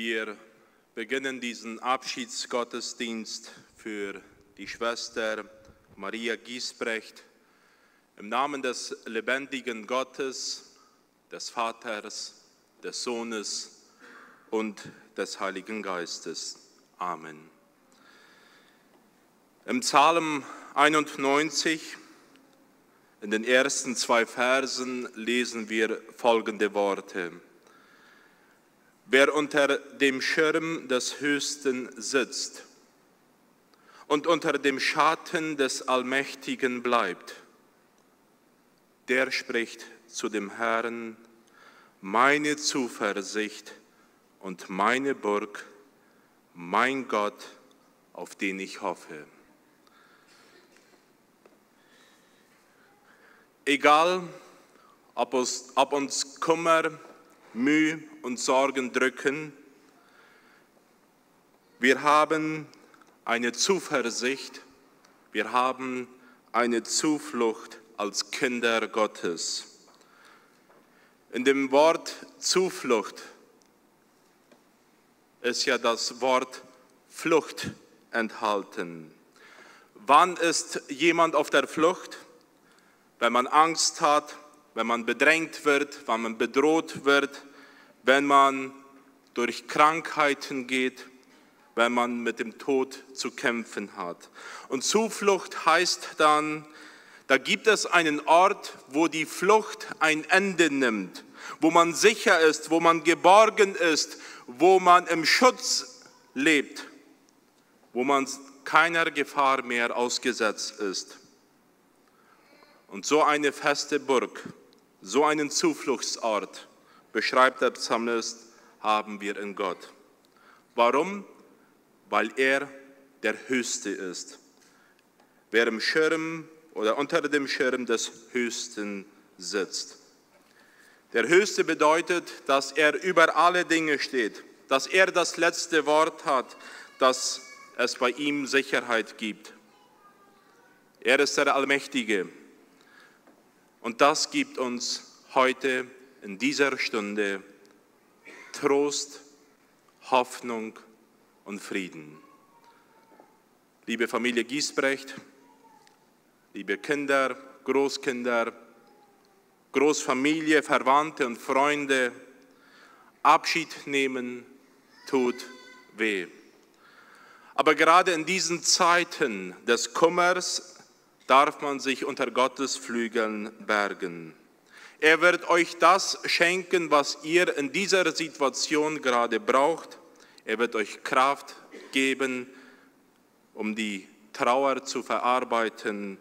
Wir beginnen diesen Abschiedsgottesdienst für die Schwester Maria Giesbrecht im Namen des lebendigen Gottes, des Vaters, des Sohnes und des Heiligen Geistes. Amen. Im Psalm 91, in den ersten zwei Versen, lesen wir folgende Worte. Wer unter dem Schirm des Höchsten sitzt und unter dem Schatten des Allmächtigen bleibt, der spricht zu dem Herrn, meine Zuversicht und meine Burg, mein Gott, auf den ich hoffe. Egal, ob uns, Kummer, Mühe und Sorgen drücken. Wir haben eine Zuversicht, wir haben eine Zuflucht als Kinder Gottes. In dem Wort Zuflucht ist ja das Wort Flucht enthalten. Wann ist jemand auf der Flucht? Wenn man Angst hat, wenn man bedrängt wird, wenn man bedroht wird, wenn man durch Krankheiten geht, wenn man mit dem Tod zu kämpfen hat. Und Zuflucht heißt dann, da gibt es einen Ort, wo die Flucht ein Ende nimmt, wo man sicher ist, wo man geborgen ist, wo man im Schutz lebt, wo man keiner Gefahr mehr ausgesetzt ist. Und so eine feste Burg, so einen Zufluchtsort, beschreibt der Psalmist, haben wir in Gott. Warum? Weil er der Höchste ist. Wer im Schirm oder unter dem Schirm des Höchsten sitzt. Der Höchste bedeutet, dass er über alle Dinge steht, dass er das letzte Wort hat, dass es bei ihm Sicherheit gibt. Er ist der Allmächtige. Und das gibt uns heute in dieser Stunde Trost, Hoffnung und Frieden. Liebe Familie Giesbrecht, liebe Kinder, Großkinder, Großfamilie, Verwandte und Freunde, Abschied nehmen tut weh. Aber gerade in diesen Zeiten des Kummers darf man sich unter Gottes Flügeln bergen. Er wird euch das schenken, was ihr in dieser Situation gerade braucht. Er wird euch Kraft geben, um die Trauer zu verarbeiten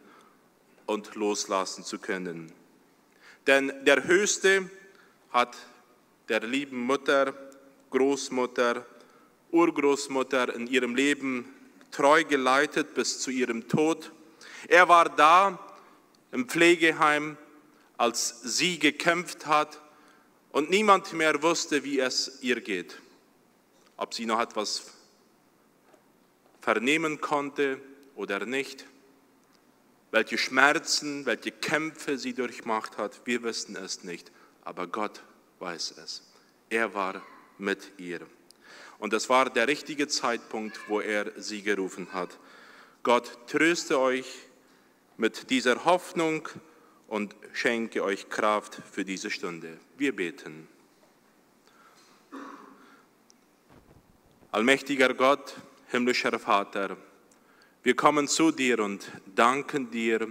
und loslassen zu können. Denn der Höchste hat der lieben Mutter, Großmutter, Urgroßmutter in ihrem Leben treu geleitet bis zu ihrem Tod. Er war da im Pflegeheim, als sie gekämpft hat und niemand mehr wusste, wie es ihr geht. Ob sie noch etwas vernehmen konnte oder nicht. Welche Schmerzen, welche Kämpfe sie durchmacht hat, wir wissen es nicht. Aber Gott weiß es. Er war mit ihr. Und es war der richtige Zeitpunkt, wo er sie gerufen hat. Gott tröste euch mit dieser Hoffnung und schenke euch Kraft für diese Stunde. Wir beten. Allmächtiger Gott, himmlischer Vater, wir kommen zu dir und danken dir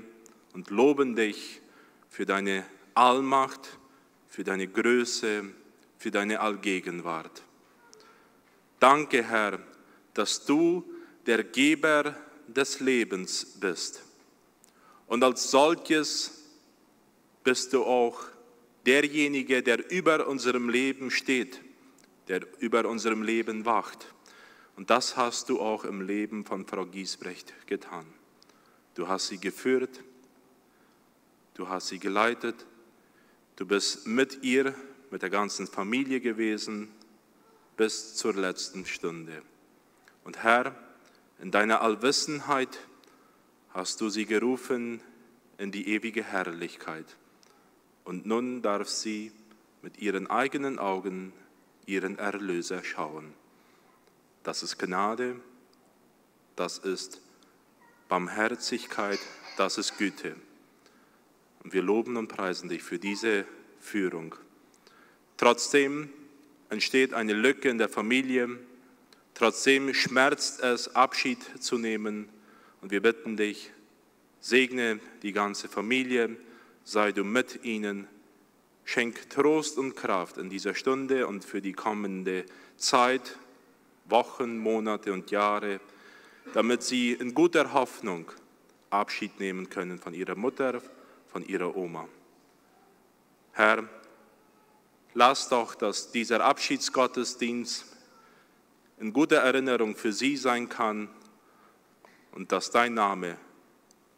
und loben dich für deine Allmacht, für deine Größe, für deine Allgegenwart. Danke, Herr, dass du der Geber des Lebens bist. Und als solches bist du auch derjenige, der über unserem Leben steht, der über unserem Leben wacht. Und das hast du auch im Leben von Frau Giesbrecht getan. Du hast sie geführt, du hast sie geleitet, du bist mit ihr, mit der ganzen Familie gewesen, bis zur letzten Stunde. Und Herr, in deiner Allwissenheit hast du sie gerufen in die ewige Herrlichkeit. Und nun darf sie mit ihren eigenen Augen ihren Erlöser schauen. Das ist Gnade, das ist Barmherzigkeit, das ist Güte. Und wir loben und preisen dich für diese Führung. Trotzdem entsteht eine Lücke in der Familie, trotzdem schmerzt es, Abschied zu nehmen. Und wir bitten dich, segne die ganze Familie, sei du mit ihnen, schenk Trost und Kraft in dieser Stunde und für die kommende Zeit, Wochen, Monate und Jahre, damit sie in guter Hoffnung Abschied nehmen können von ihrer Mutter, von ihrer Oma. Herr, lass doch, dass dieser Abschiedsgottesdienst in guter Erinnerung für sie sein kann und dass dein Name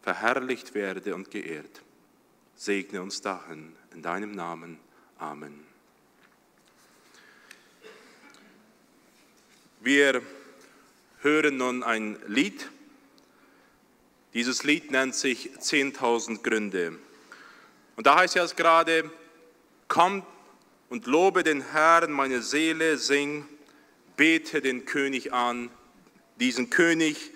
verherrlicht werde und geehrt. Segne uns dahin in deinem Namen. Amen. Wir hören nun ein Lied. Dieses Lied nennt sich 10.000 Gründe. Und da heißt es gerade, komm und lobe den Herrn, meine Seele, sing, bete den König an, diesen König,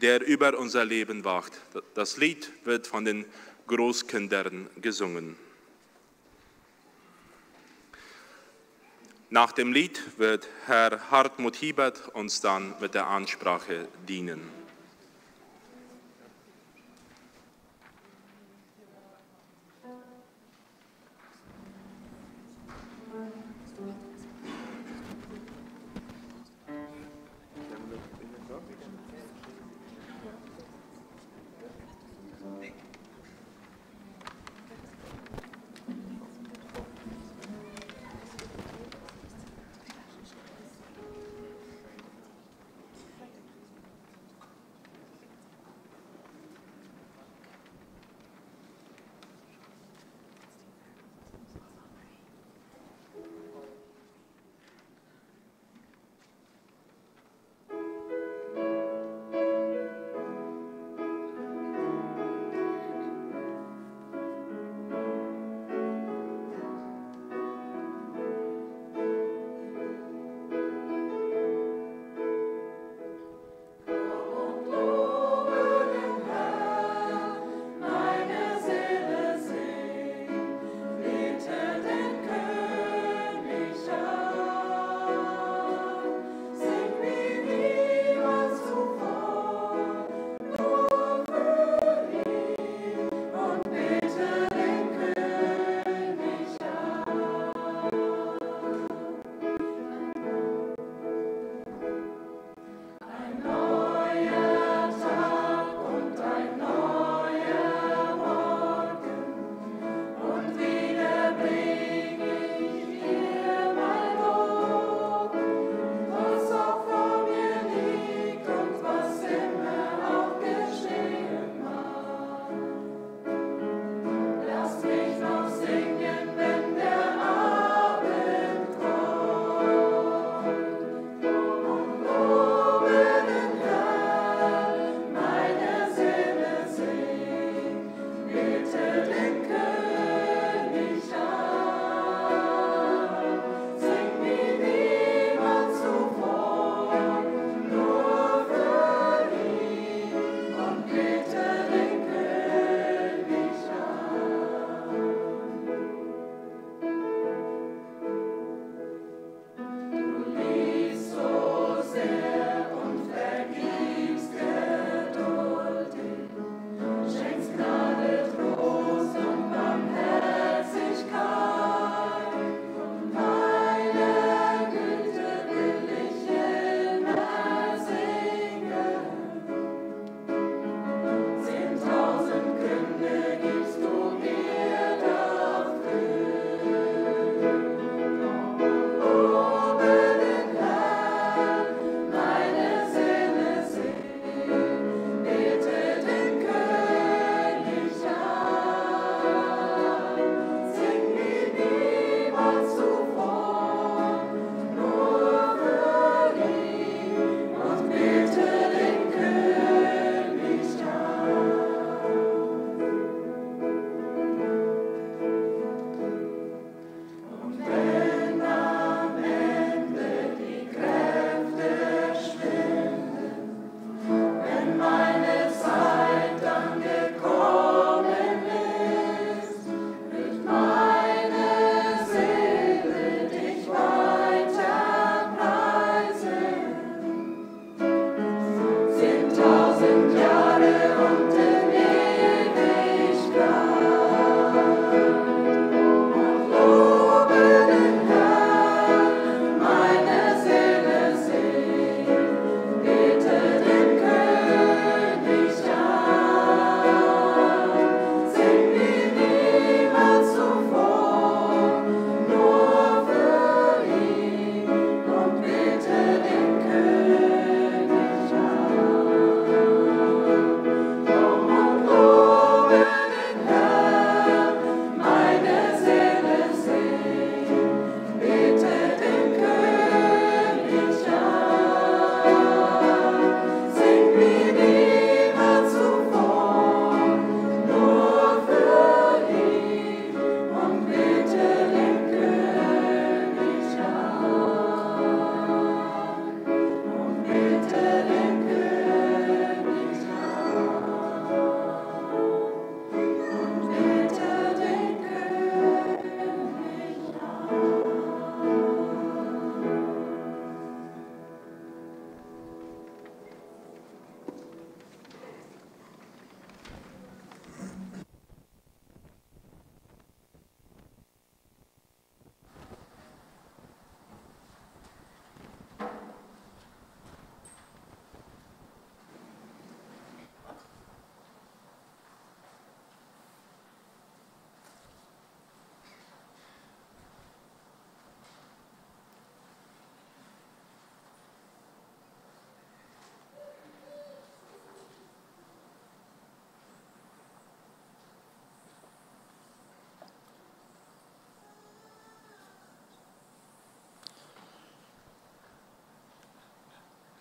der über unser Leben wacht. Das Lied wird von den Großkindern gesungen. Nach dem Lied wird Herr Hartmut Hiebert uns dann mit der Ansprache dienen.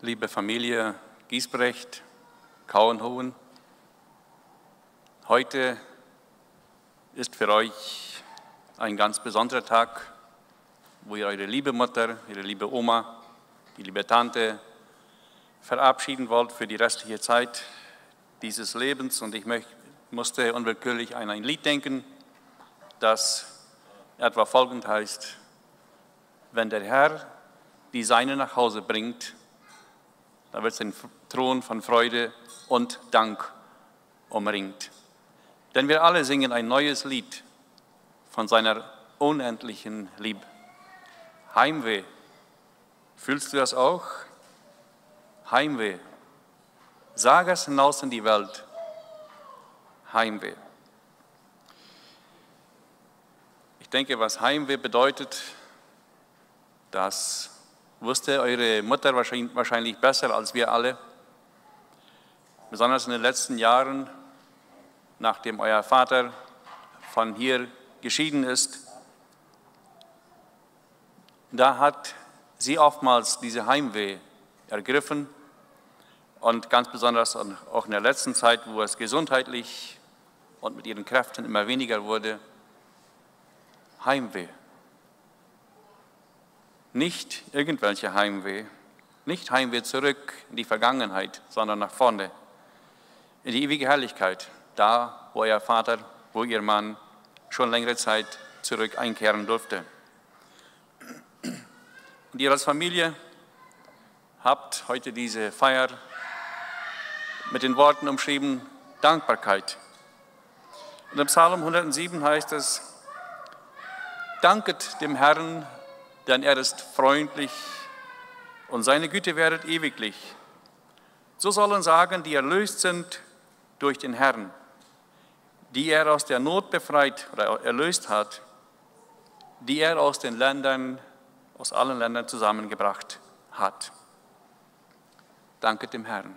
Liebe Familie Giesbrecht, Kauenhohen. Heute ist für euch ein ganz besonderer Tag, wo ihr eure liebe Mutter, ihre liebe Oma, die liebe Tante verabschieden wollt für die restliche Zeit dieses Lebens. Und ich musste unwillkürlich an ein Lied denken, das etwa folgend heißt, wenn der Herr die Seine nach Hause bringt, da wird sein Thron von Freude und Dank umringt. Denn wir alle singen ein neues Lied von seiner unendlichen Liebe. Heimweh, fühlst du das auch? Heimweh. Sag es hinaus in die Welt. Heimweh. Ich denke, was Heimweh bedeutet, das wusste eure Mutter wahrscheinlich besser als wir alle. Besonders in den letzten Jahren, nachdem euer Vater von hier geschieden ist, da hat sie oftmals diese Heimweh ergriffen und ganz besonders auch in der letzten Zeit, wo es gesundheitlich und mit ihren Kräften immer weniger wurde, Heimweh. Nicht irgendwelche Heimweh, nicht Heimweh zurück in die Vergangenheit, sondern nach vorne, in die ewige Herrlichkeit, da, wo ihr Vater, wo ihr Mann schon längere Zeit zurück einkehren durfte. Und ihr als Familie habt heute diese Feier mit den Worten umschrieben, Dankbarkeit. Und im Psalm 107 heißt es, Danket dem Herrn, denn er ist freundlich und seine Güte wäret ewiglich. So sollen sagen, die erlöst sind durch den Herrn, die er aus der Not befreit oder erlöst hat, die er aus den Ländern, aus allen Ländern zusammengebracht hat. Danke dem Herrn.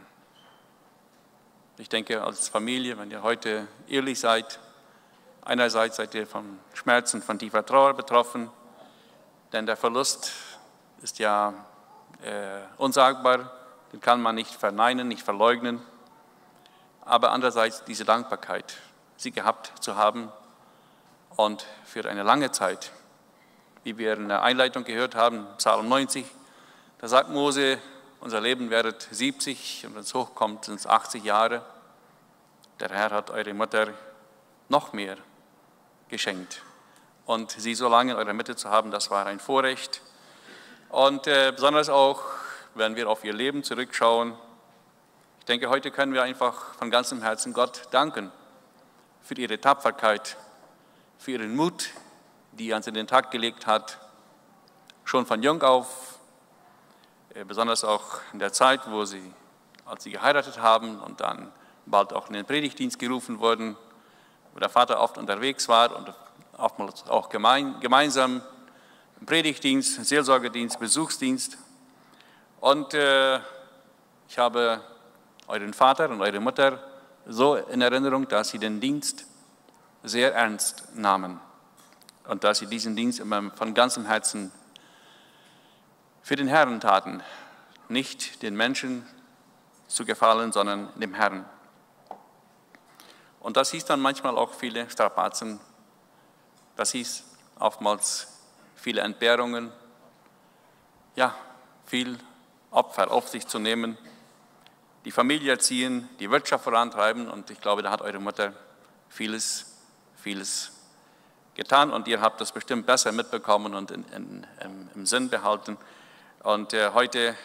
Ich denke, als Familie, wenn ihr heute ehrlich seid, einerseits seid ihr von Schmerzen, von tiefer Trauer betroffen, denn der Verlust ist ja äh, unsagbar, den kann man nicht verneinen, nicht verleugnen. Aber andererseits diese Dankbarkeit, sie gehabt zu haben und für eine lange Zeit, wie wir in der Einleitung gehört haben, Psalm 90, da sagt Mose, unser Leben werdet 70 und wenn es hochkommt, sind es 80 Jahre. Der Herr hat eure Mutter noch mehr geschenkt und sie so lange in eurer Mitte zu haben, das war ein Vorrecht. Und äh, besonders auch, wenn wir auf ihr Leben zurückschauen, ich denke, heute können wir einfach von ganzem Herzen Gott danken für ihre Tapferkeit, für ihren Mut, die er an den Tag gelegt hat, schon von jung auf, äh, besonders auch in der Zeit, wo sie, als sie geheiratet haben und dann bald auch in den Predigtdienst gerufen wurden, wo der Vater oft unterwegs war und oftmals auch gemein, gemeinsam Predigtdienst, Seelsorgedienst, Besuchsdienst. Und äh, ich habe euren Vater und eure Mutter so in Erinnerung, dass sie den Dienst sehr ernst nahmen und dass sie diesen Dienst immer von ganzem Herzen für den Herrn taten, nicht den Menschen zu gefallen, sondern dem Herrn. Und das hieß dann manchmal auch viele Strapazen das hieß oftmals viele Entbehrungen, ja, viel Opfer auf sich zu nehmen, die Familie erziehen, die Wirtschaft vorantreiben und ich glaube, da hat eure Mutter vieles, vieles getan und ihr habt das bestimmt besser mitbekommen und in, in, im, im, Sinn behalten. Und äh, heute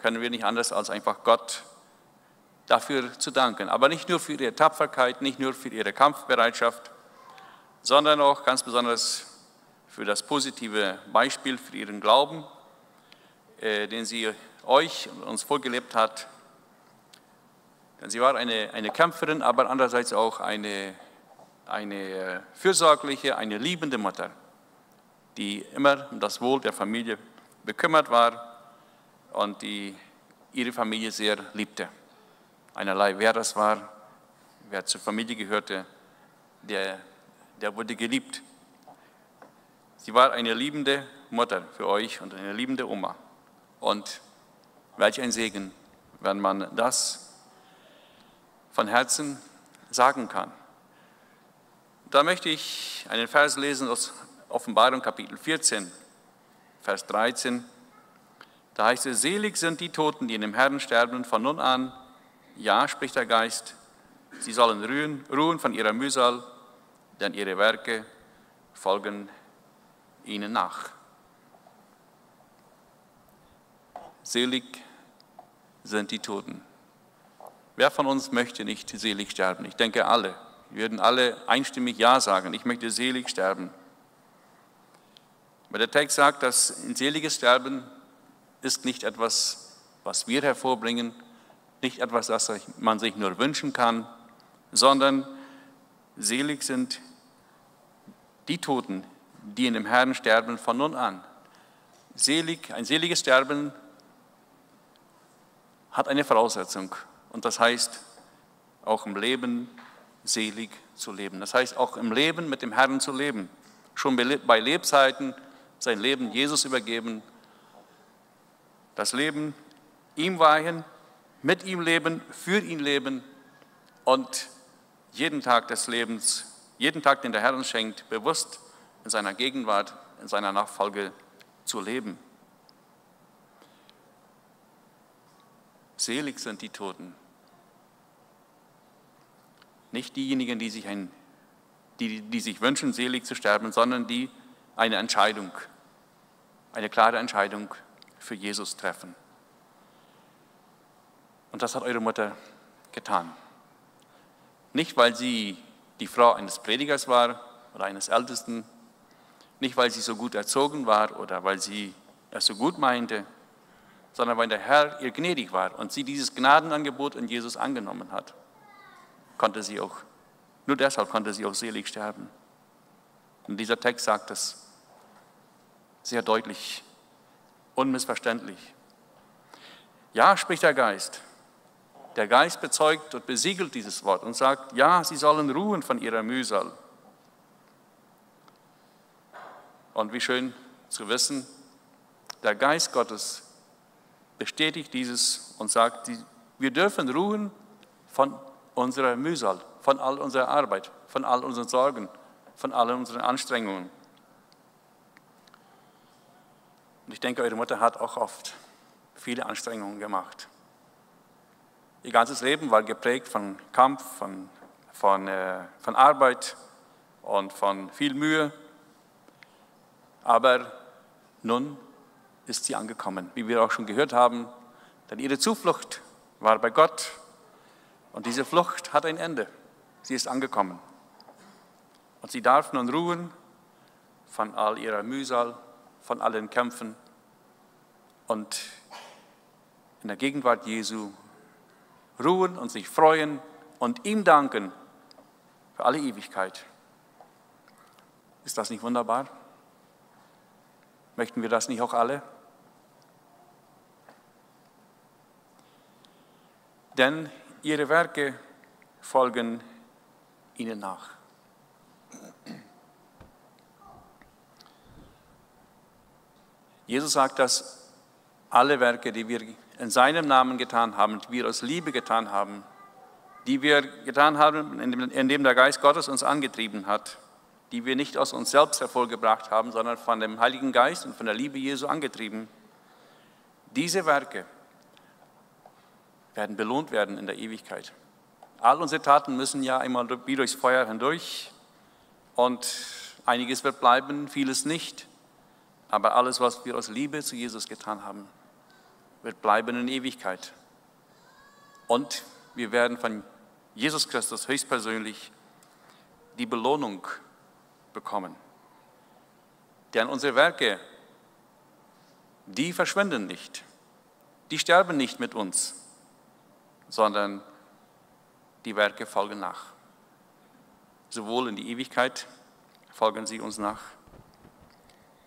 können wir nicht anders als einfach Gott dafür zu danken. Aber nicht nur für ihre Tapferkeit, nicht nur für ihre Kampfbereitschaft, sondern auch ganz besonders für das positive Beispiel für ihren Glauben, äh, den sie euch und uns vorgelebt hat. Denn sie war eine, eine Kämpferin, aber andererseits auch eine, eine äh, fürsorgliche, eine liebende Mutter, die immer um das Wohl der Familie bekümmert war und die ihre Familie sehr liebte. Einerlei, wer das war, wer zur Familie gehörte, der der wurde geliebt. Sie war eine liebende Mutter für euch und eine liebende Oma. Und Welch ein Segen, wenn man das von Herzen sagen kann. Da möchte ich einen Vers lesen aus Offenbarung Kapitel 14, Vers 13. Da heißt es, selig sind die Toten, die in dem Herrn sterben, von nun an, ja, spricht der Geist, sie sollen ruhen, ruhen von ihrer Mühsal, denn ihre Werke folgen ihnen nach. Selig sind die Toten. Wer von uns möchte nicht selig sterben? Ich denke alle. Wir würden alle einstimmig Ja sagen. Ich möchte selig sterben. Aber der Text sagt, dass ein seliges Sterben ist nicht etwas, was wir hervorbringen, nicht etwas, das man sich nur wünschen kann, sondern selig sind die Toten, die in dem Herrn sterben von nun an. Selig, ein seliges Sterben hat eine Voraussetzung und das heißt, auch im Leben selig zu leben. Das heißt, auch im Leben mit dem Herrn zu leben. Schon bei Lebzeiten sein Leben Jesus übergeben, das Leben ihm weihen, mit ihm leben, für ihn leben und jeden Tag des Lebens, jeden Tag, den der Herr uns schenkt, bewusst in seiner Gegenwart, in seiner Nachfolge zu leben. Selig sind die Toten. Nicht diejenigen, die sich, ein, die, die sich wünschen, selig zu sterben, sondern die eine Entscheidung, eine klare Entscheidung für Jesus treffen. Und das hat eure Mutter getan. Nicht, weil sie die Frau eines Predigers war oder eines Ältesten, nicht, weil sie so gut erzogen war oder weil sie es so gut meinte, sondern weil der Herr ihr gnädig war und sie dieses Gnadenangebot in Jesus angenommen hat, konnte sie auch, nur deshalb konnte sie auch selig sterben. Und dieser Text sagt es sehr deutlich, unmissverständlich. Ja, spricht der Geist. Der Geist bezeugt und besiegelt dieses Wort und sagt, ja, sie sollen ruhen von ihrer Mühsal. Und wie schön zu wissen, der Geist Gottes bestätigt dieses und sagt, wir dürfen ruhen von unserer Mühsal, von all unserer Arbeit, von all unseren Sorgen, von all unseren Anstrengungen. Und ich denke, eure Mutter hat auch oft viele Anstrengungen gemacht. Ihr ganzes Leben war geprägt von Kampf, von, von, äh, von Arbeit und von viel Mühe. Aber nun ist sie angekommen, wie wir auch schon gehört haben, denn ihre Zuflucht war bei Gott und diese Flucht hat ein Ende. Sie ist angekommen. Und sie darf nun ruhen von all ihrer Mühsal, von allen Kämpfen und in der Gegenwart Jesu ruhen und sich freuen und ihm danken für alle Ewigkeit. Ist das nicht wunderbar? Möchten wir das nicht auch alle? Denn ihre Werke folgen ihnen nach. Jesus sagt, dass alle Werke, die wir in seinem Namen getan haben, die wir aus Liebe getan haben, die wir getan haben, indem der Geist Gottes uns angetrieben hat, die wir nicht aus uns selbst hervorgebracht haben, sondern von dem Heiligen Geist und von der Liebe Jesu angetrieben, diese Werke werden belohnt werden in der Ewigkeit. All unsere Taten müssen ja einmal wie durchs Feuer hindurch und einiges wird bleiben, vieles nicht. Aber alles, was wir aus Liebe zu Jesus getan haben, wird bleiben in Ewigkeit. Und wir werden von Jesus Christus höchstpersönlich die Belohnung bekommen. Denn unsere Werke, die verschwinden nicht. Die sterben nicht mit uns, sondern die Werke folgen nach. Sowohl in die Ewigkeit folgen sie uns nach,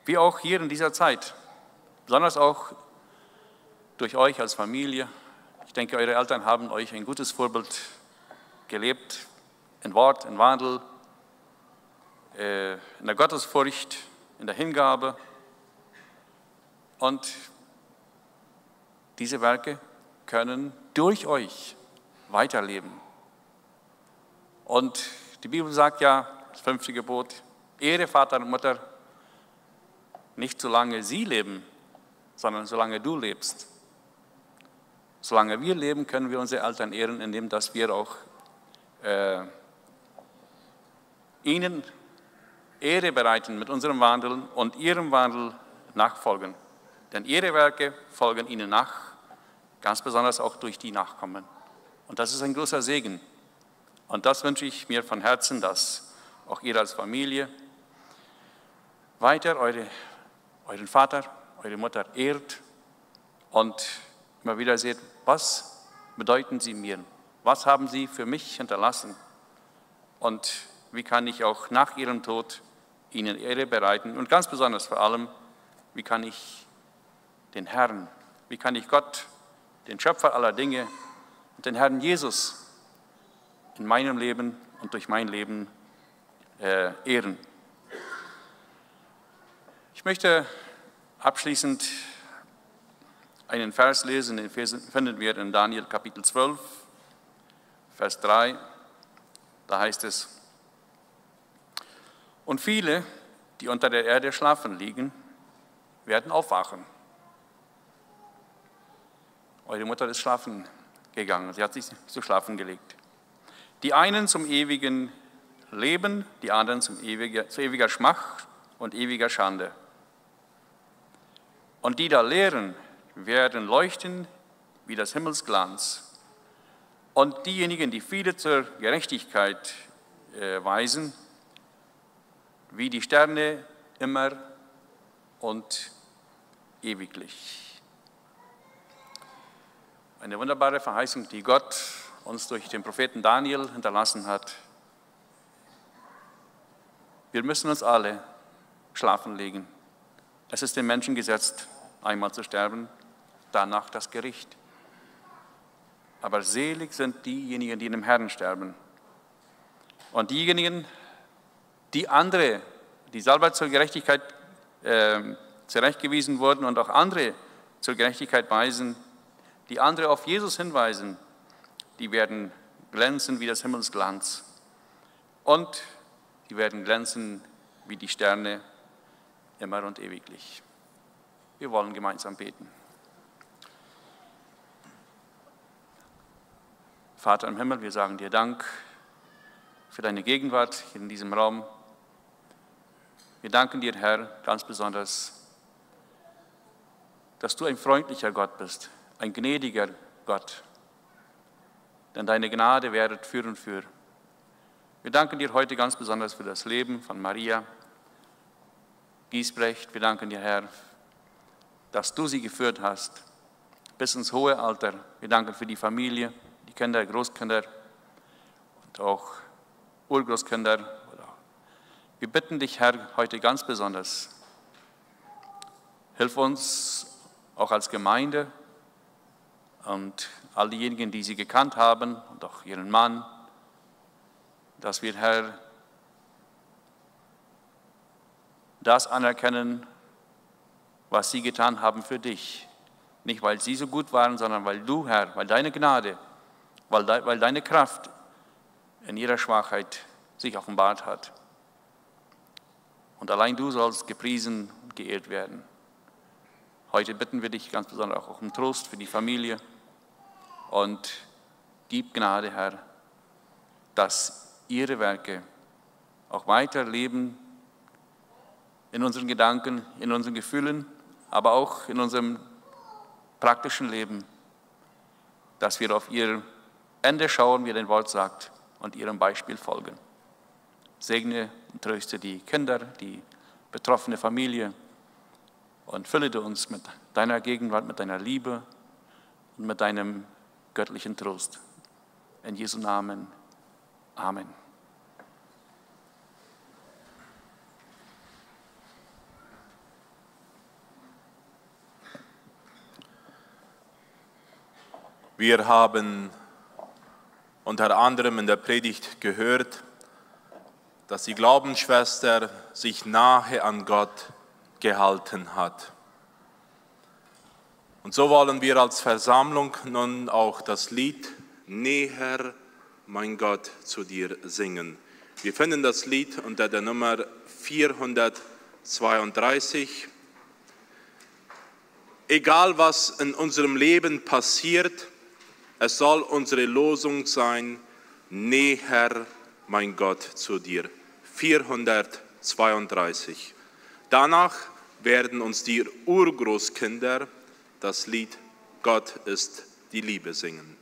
wie auch hier in dieser Zeit, besonders auch durch euch als Familie. Ich denke, eure Eltern haben euch ein gutes Vorbild gelebt, in Wort, in Wandel, äh, in der Gottesfurcht, in der Hingabe. Und diese Werke können durch euch weiterleben. Und die Bibel sagt ja, das fünfte Gebot, Ehre Vater und Mutter, nicht solange sie leben, sondern solange du lebst. Solange wir leben, können wir unsere Eltern ehren, indem dass wir auch äh, ihnen Ehre bereiten mit unserem Wandel und ihrem Wandel nachfolgen. Denn ihre Werke folgen ihnen nach, ganz besonders auch durch die Nachkommen. Und das ist ein großer Segen. Und das wünsche ich mir von Herzen, dass auch ihr als Familie weiter eure, euren Vater, eure Mutter ehrt und immer wieder seht, was bedeuten sie mir? Was haben sie für mich hinterlassen? Und wie kann ich auch nach ihrem Tod ihnen Ehre bereiten? Und ganz besonders vor allem, wie kann ich den Herrn, wie kann ich Gott, den Schöpfer aller Dinge und den Herrn Jesus in meinem Leben und durch mein Leben äh, ehren? Ich möchte abschließend einen Vers lesen, den finden wir in Daniel Kapitel 12, Vers 3. Da heißt es, und viele, die unter der Erde schlafen liegen, werden aufwachen. Eure Mutter ist schlafen gegangen, sie hat sich zu schlafen gelegt. Die einen zum ewigen Leben, die anderen zum ewiger, zu ewiger Schmach und ewiger Schande. Und die da lehren, werden leuchten wie das Himmelsglanz. Und diejenigen, die viele zur Gerechtigkeit äh, weisen, wie die Sterne immer und ewiglich. Eine wunderbare Verheißung, die Gott uns durch den Propheten Daniel hinterlassen hat. Wir müssen uns alle schlafen legen. Es ist den Menschen gesetzt, einmal zu sterben, danach das Gericht. Aber selig sind diejenigen, die in dem Herrn sterben. Und diejenigen, die andere, die selber zur Gerechtigkeit äh, zurechtgewiesen wurden und auch andere zur Gerechtigkeit weisen, die andere auf Jesus hinweisen, die werden glänzen wie das Himmelsglanz. Und die werden glänzen wie die Sterne immer und ewiglich. Wir wollen gemeinsam beten. Vater im Himmel, wir sagen dir Dank für deine Gegenwart in diesem Raum. Wir danken dir, Herr, ganz besonders, dass du ein freundlicher Gott bist, ein gnädiger Gott. Denn deine Gnade währet für und für. Wir danken dir heute ganz besonders für das Leben von Maria Giesbrecht. Wir danken dir, Herr, dass du sie geführt hast bis ins hohe Alter. Wir danken für die Familie, Kinder, Großkinder und auch Urgroßkinder. Wir bitten dich, Herr, heute ganz besonders, hilf uns auch als Gemeinde und all diejenigen, die sie gekannt haben und auch ihren Mann, dass wir, Herr, das anerkennen, was sie getan haben für dich. Nicht, weil sie so gut waren, sondern weil du, Herr, weil deine Gnade, weil, weil deine Kraft in ihrer Schwachheit sich offenbart hat. Und allein du sollst gepriesen und geehrt werden. Heute bitten wir dich ganz besonders auch um Trost für die Familie und gib Gnade, Herr, dass ihre Werke auch weiter leben in unseren Gedanken, in unseren Gefühlen aber auch in unserem praktischen Leben, dass wir auf ihr Ende schauen, wie dein Wort sagt, und ihrem Beispiel folgen. Segne und tröste die Kinder, die betroffene Familie und fülle du uns mit deiner Gegenwart, mit deiner Liebe und mit deinem göttlichen Trost. In Jesu Namen. Amen. Wir haben unter anderem in der Predigt gehört, dass die Glaubensschwester sich nahe an Gott gehalten hat. Und so wollen wir als Versammlung nun auch das Lied Näher, mein Gott, zu dir singen. Wir finden das Lied unter der Nummer 432. Egal was in unserem Leben passiert, es soll unsere Losung sein, näher, mein Gott, zu dir. 432. Danach werden uns die Urgroßkinder das Lied Gott ist die Liebe singen.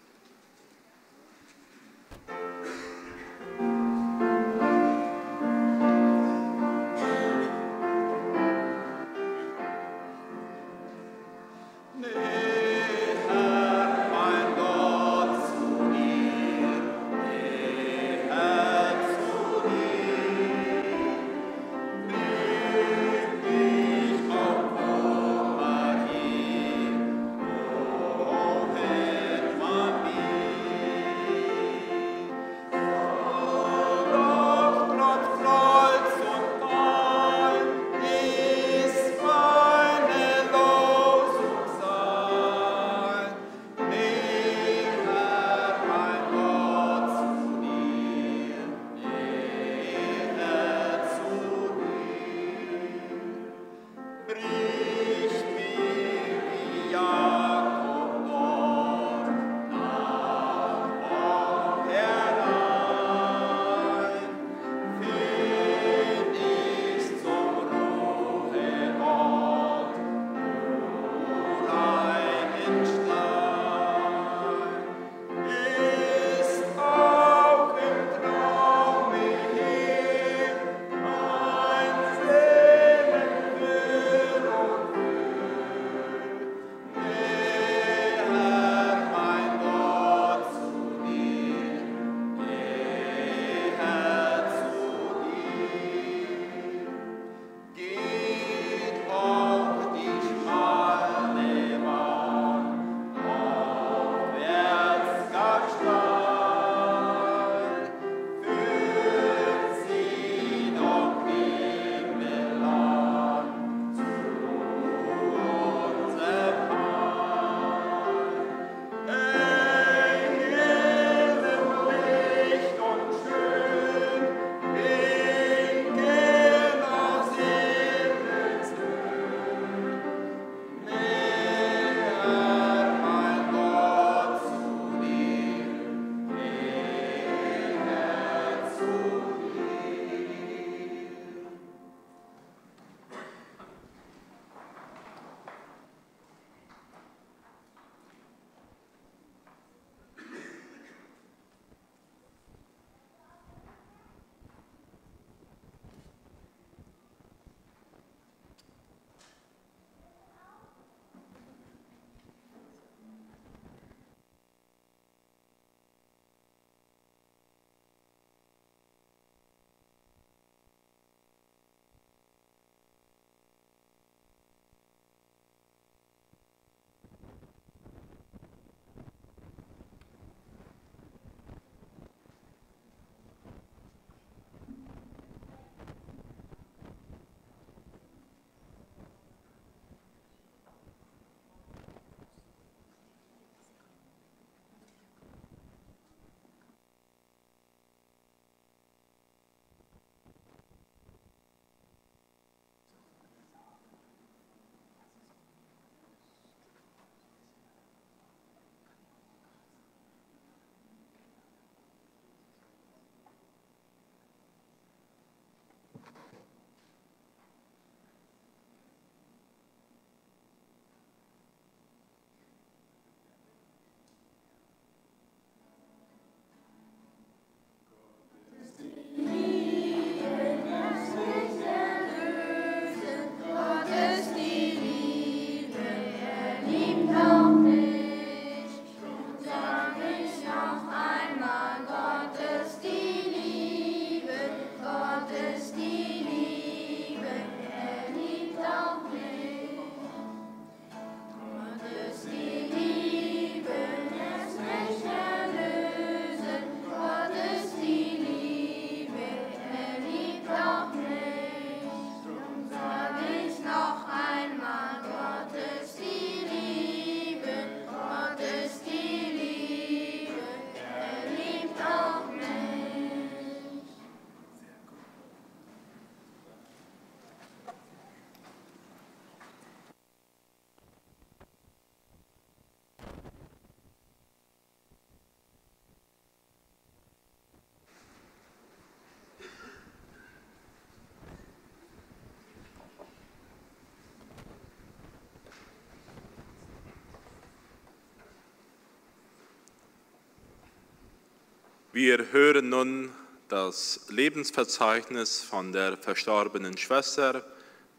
Wir hören nun das Lebensverzeichnis von der verstorbenen Schwester,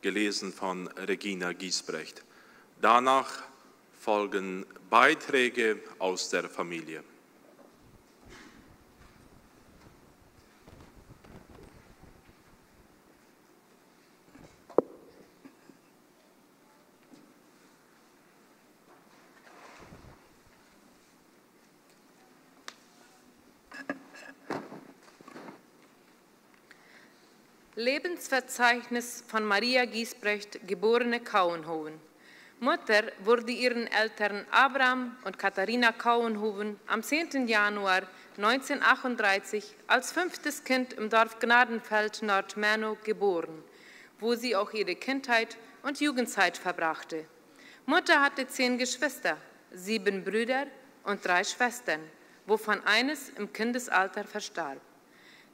gelesen von Regina Giesbrecht. Danach folgen Beiträge aus der Familie. Lebensverzeichnis von Maria Giesbrecht, geborene Kauenhoven. Mutter wurde ihren Eltern Abraham und Katharina Kauenhoven am 10. Januar 1938 als fünftes Kind im Dorf Gnadenfeld Nordmernow geboren, wo sie auch ihre Kindheit und Jugendzeit verbrachte. Mutter hatte zehn Geschwister, sieben Brüder und drei Schwestern, wovon eines im Kindesalter verstarb.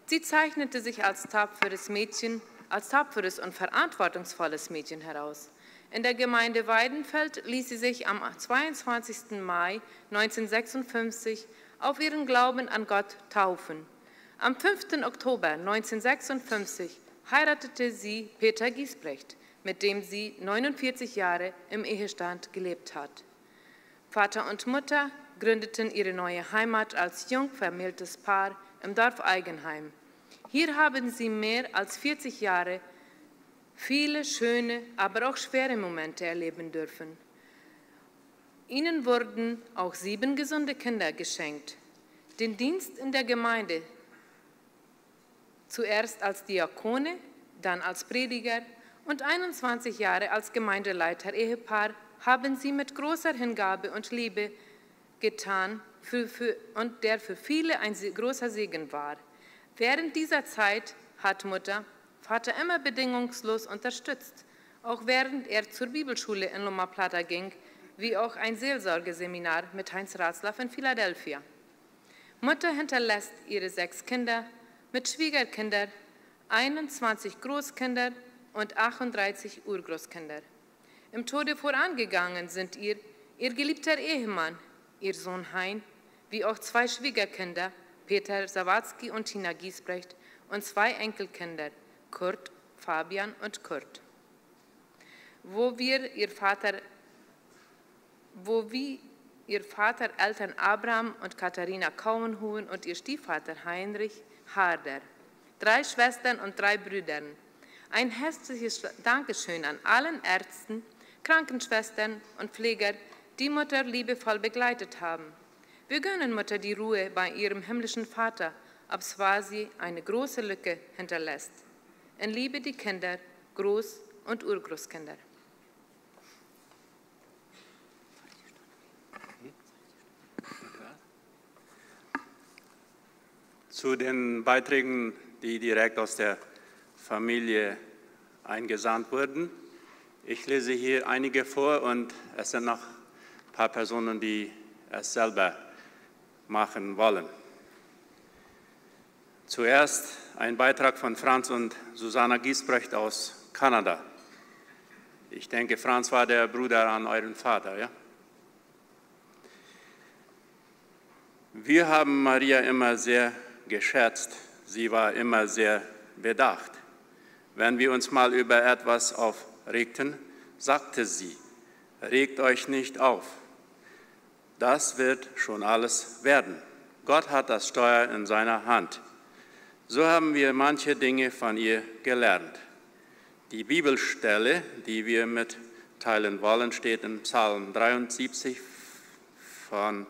Sie zeichnete sich als tapferes Mädchen, als tapferes und verantwortungsvolles Mädchen heraus. In der Gemeinde Weidenfeld ließ sie sich am 22. Mai 1956 auf ihren Glauben an Gott taufen. Am 5. Oktober 1956 heiratete sie Peter Giesbrecht, mit dem sie 49 Jahre im Ehestand gelebt hat. Vater und Mutter gründeten ihre neue Heimat als jung vermähltes Paar im Dorf Eigenheim. Hier haben sie mehr als 40 Jahre viele schöne, aber auch schwere Momente erleben dürfen. Ihnen wurden auch sieben gesunde Kinder geschenkt. Den Dienst in der Gemeinde, zuerst als Diakone, dann als Prediger und 21 Jahre als Gemeindeleiter-Ehepaar, haben sie mit großer Hingabe und Liebe getan für, für, und der für viele ein großer Segen war. Während dieser Zeit hat Mutter Vater immer bedingungslos unterstützt, auch während er zur Bibelschule in Loma Plata ging, wie auch ein Seelsorgeseminar mit Heinz Ratzlaff in Philadelphia. Mutter hinterlässt ihre sechs Kinder mit Schwiegerkindern, 21 Großkinder und 38 Urgroßkinder. Im Tode vorangegangen sind ihr ihr geliebter Ehemann, ihr Sohn Hein, wie auch zwei Schwiegerkinder Peter Sawatzki und Tina Giesbrecht und zwei Enkelkinder, Kurt, Fabian und Kurt. Wo wir ihr Vater, wo wie ihr Vater Eltern Abraham und Katharina Kauenhuhn und ihr Stiefvater Heinrich Harder, drei Schwestern und drei Brüdern. Ein herzliches Dankeschön an allen Ärzten, Krankenschwestern und Pfleger, die Mutter liebevoll begleitet haben. Wir gönnen Mutter die Ruhe bei ihrem himmlischen Vater, ob sie eine große Lücke hinterlässt. In Liebe die Kinder, Groß- und Urgroßkinder. Zu den Beiträgen, die direkt aus der Familie eingesandt wurden. Ich lese hier einige vor und es sind noch ein paar Personen, die es selber machen wollen. Zuerst ein Beitrag von Franz und Susanna Giesbrecht aus Kanada. Ich denke, Franz war der Bruder an euren Vater, ja? Wir haben Maria immer sehr geschätzt. Sie war immer sehr bedacht. Wenn wir uns mal über etwas aufregten, sagte sie, regt euch nicht auf. Das wird schon alles werden. Gott hat das Steuer in seiner Hand. So haben wir manche Dinge von ihr gelernt. Die Bibelstelle, die wir mitteilen wollen, steht in Psalm 73 von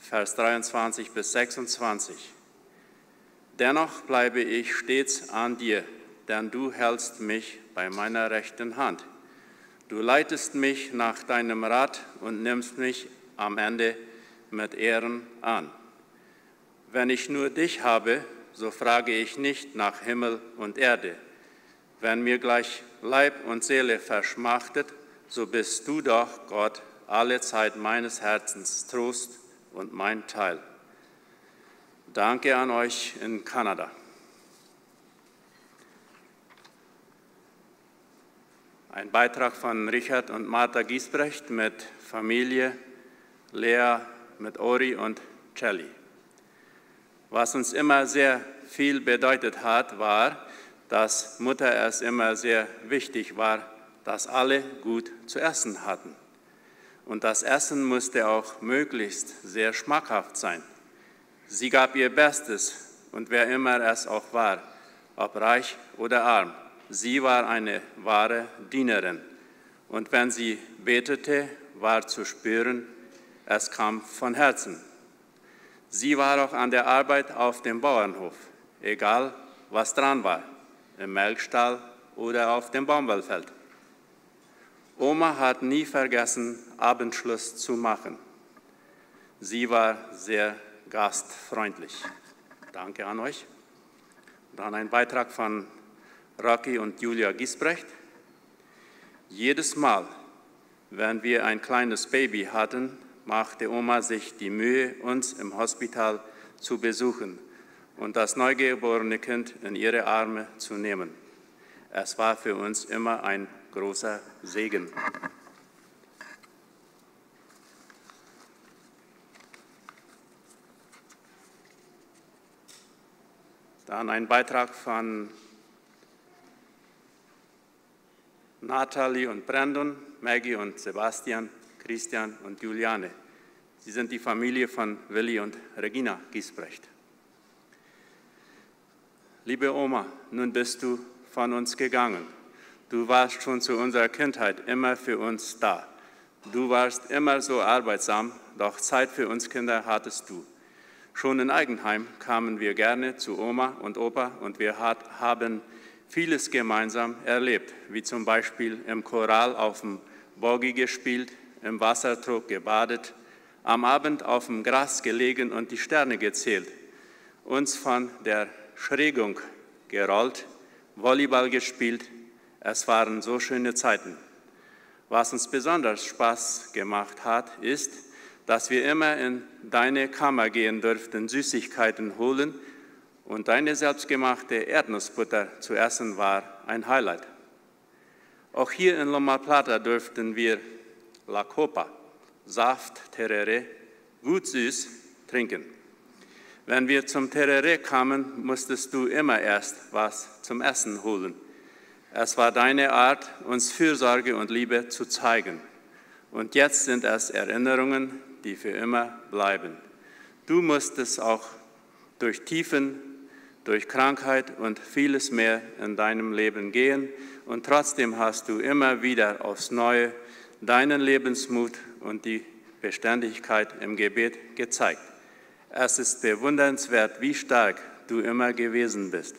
Vers 23 bis 26. Dennoch bleibe ich stets an dir, denn du hältst mich bei meiner rechten Hand. Du leitest mich nach deinem Rat und nimmst mich am Ende mit Ehren an. Wenn ich nur dich habe, so frage ich nicht nach Himmel und Erde. Wenn mir gleich Leib und Seele verschmachtet, so bist du doch, Gott, alle Zeit meines Herzens Trost und mein Teil. Danke an euch in Kanada. Ein Beitrag von Richard und Martha Giesbrecht mit Familie Lea mit Ori und Celli. Was uns immer sehr viel bedeutet hat, war, dass Mutter es immer sehr wichtig war, dass alle gut zu essen hatten. Und das Essen musste auch möglichst sehr schmackhaft sein. Sie gab ihr Bestes und wer immer es auch war, ob reich oder arm, sie war eine wahre Dienerin. Und wenn sie betete, war zu spüren, es kam von Herzen. Sie war auch an der Arbeit auf dem Bauernhof, egal was dran war, im Melkstall oder auf dem Baumwollfeld. Oma hat nie vergessen, Abendschluss zu machen. Sie war sehr gastfreundlich. Danke an euch. Dann ein Beitrag von Rocky und Julia Gisbrecht. Jedes Mal, wenn wir ein kleines Baby hatten, machte Oma sich die Mühe, uns im Hospital zu besuchen und das neugeborene Kind in ihre Arme zu nehmen. Es war für uns immer ein großer Segen. Dann ein Beitrag von Nathalie und Brandon, Maggie und Sebastian. Christian und Juliane. Sie sind die Familie von Willi und Regina Giesbrecht. Liebe Oma, nun bist du von uns gegangen. Du warst schon zu unserer Kindheit immer für uns da. Du warst immer so arbeitsam, doch Zeit für uns Kinder hattest du. Schon in Eigenheim kamen wir gerne zu Oma und Opa und wir hat, haben vieles gemeinsam erlebt, wie zum Beispiel im Choral auf dem Borgi gespielt, im Wassertrog gebadet, am Abend auf dem Gras gelegen und die Sterne gezählt, uns von der Schrägung gerollt, Volleyball gespielt. Es waren so schöne Zeiten. Was uns besonders Spaß gemacht hat, ist, dass wir immer in deine Kammer gehen dürften, Süßigkeiten holen und deine selbstgemachte Erdnussbutter zu essen war ein Highlight. Auch hier in Loma Plata dürften wir La Copa, Saft, Terere, gut süß, trinken. Wenn wir zum Terere kamen, musstest du immer erst was zum Essen holen. Es war deine Art, uns Fürsorge und Liebe zu zeigen. Und jetzt sind es Erinnerungen, die für immer bleiben. Du musstest auch durch Tiefen, durch Krankheit und vieles mehr in deinem Leben gehen und trotzdem hast du immer wieder aufs Neue deinen Lebensmut und die Beständigkeit im Gebet gezeigt. Es ist bewundernswert, wie stark du immer gewesen bist.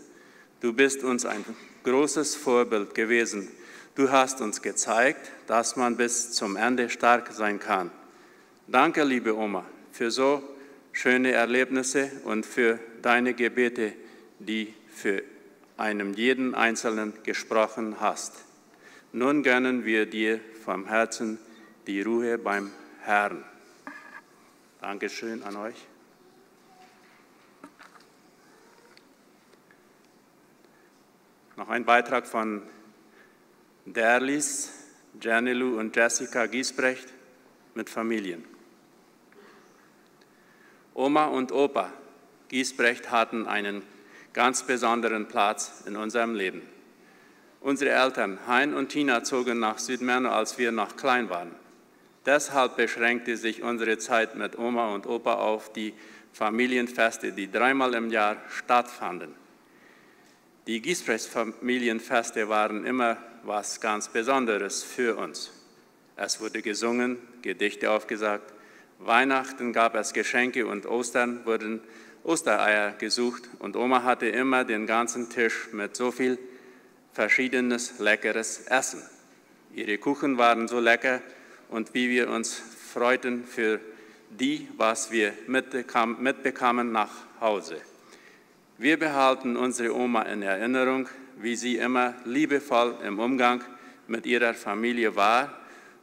Du bist uns ein großes Vorbild gewesen. Du hast uns gezeigt, dass man bis zum Ende stark sein kann. Danke, liebe Oma, für so schöne Erlebnisse und für deine Gebete, die für einen jeden Einzelnen gesprochen hast. Nun gönnen wir dir vom Herzen die Ruhe beim Herrn. Dankeschön an euch. Noch ein Beitrag von Derlis, Janilu und Jessica Giesbrecht mit Familien. Oma und Opa Giesbrecht hatten einen ganz besonderen Platz in unserem Leben. Unsere Eltern Hein und Tina zogen nach Südmerno, als wir noch klein waren. Deshalb beschränkte sich unsere Zeit mit Oma und Opa auf die Familienfeste, die dreimal im Jahr stattfanden. Die Giesbrechts Familienfeste waren immer was ganz Besonderes für uns. Es wurde gesungen, Gedichte aufgesagt, Weihnachten gab es Geschenke und Ostern wurden Ostereier gesucht und Oma hatte immer den ganzen Tisch mit so viel verschiedenes leckeres Essen. Ihre Kuchen waren so lecker und wie wir uns freuten für die, was wir mitbekamen nach Hause. Wir behalten unsere Oma in Erinnerung, wie sie immer liebevoll im Umgang mit ihrer Familie war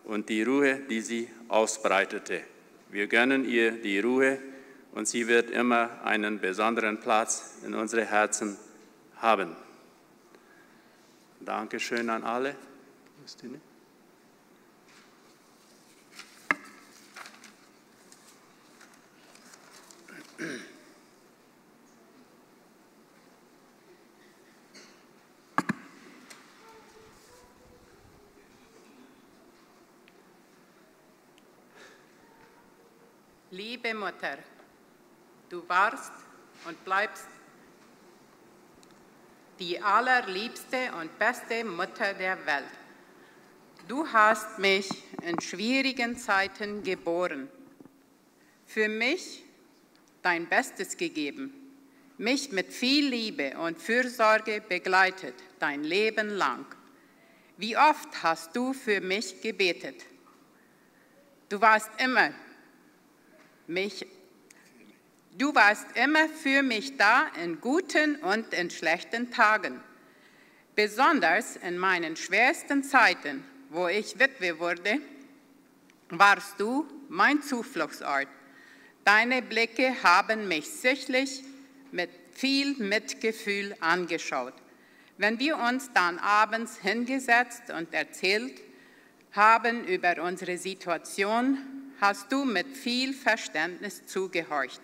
und die Ruhe, die sie ausbreitete. Wir gönnen ihr die Ruhe und sie wird immer einen besonderen Platz in unsere Herzen haben. Dankeschön an alle. Liebe Mutter, du warst und bleibst die allerliebste und beste Mutter der Welt. Du hast mich in schwierigen Zeiten geboren, für mich dein Bestes gegeben, mich mit viel Liebe und Fürsorge begleitet dein Leben lang. Wie oft hast du für mich gebetet? Du warst immer mich Du warst immer für mich da in guten und in schlechten Tagen. Besonders in meinen schwersten Zeiten, wo ich Witwe wurde, warst du mein Zufluchtsort. Deine Blicke haben mich sichtlich mit viel Mitgefühl angeschaut. Wenn wir uns dann abends hingesetzt und erzählt haben über unsere Situation, hast du mit viel Verständnis zugehorcht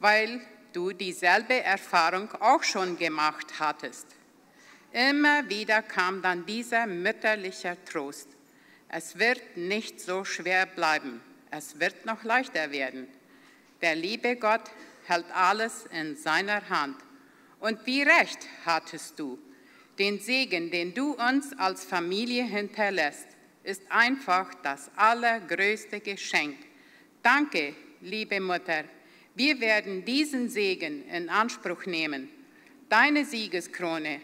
weil du dieselbe Erfahrung auch schon gemacht hattest. Immer wieder kam dann dieser mütterliche Trost. Es wird nicht so schwer bleiben, es wird noch leichter werden. Der liebe Gott hält alles in seiner Hand. Und wie recht hattest du? Den Segen, den du uns als Familie hinterlässt, ist einfach das allergrößte Geschenk. Danke, liebe Mutter, wir werden diesen Segen in Anspruch nehmen. Deine Siegeskrone,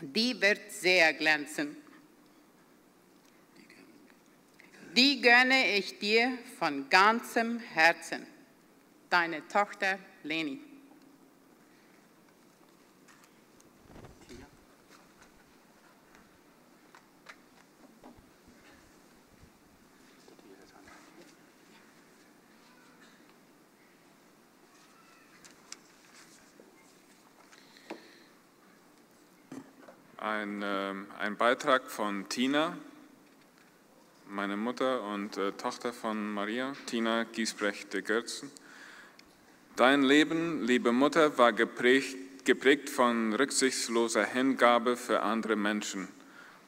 die wird sehr glänzen. Die gönne ich dir von ganzem Herzen. Deine Tochter Leni. Ein, äh, ein Beitrag von Tina, meine Mutter und äh, Tochter von Maria, Tina Giesbrecht de Görzen. Dein Leben, liebe Mutter, war geprägt, geprägt von rücksichtsloser Hingabe für andere Menschen,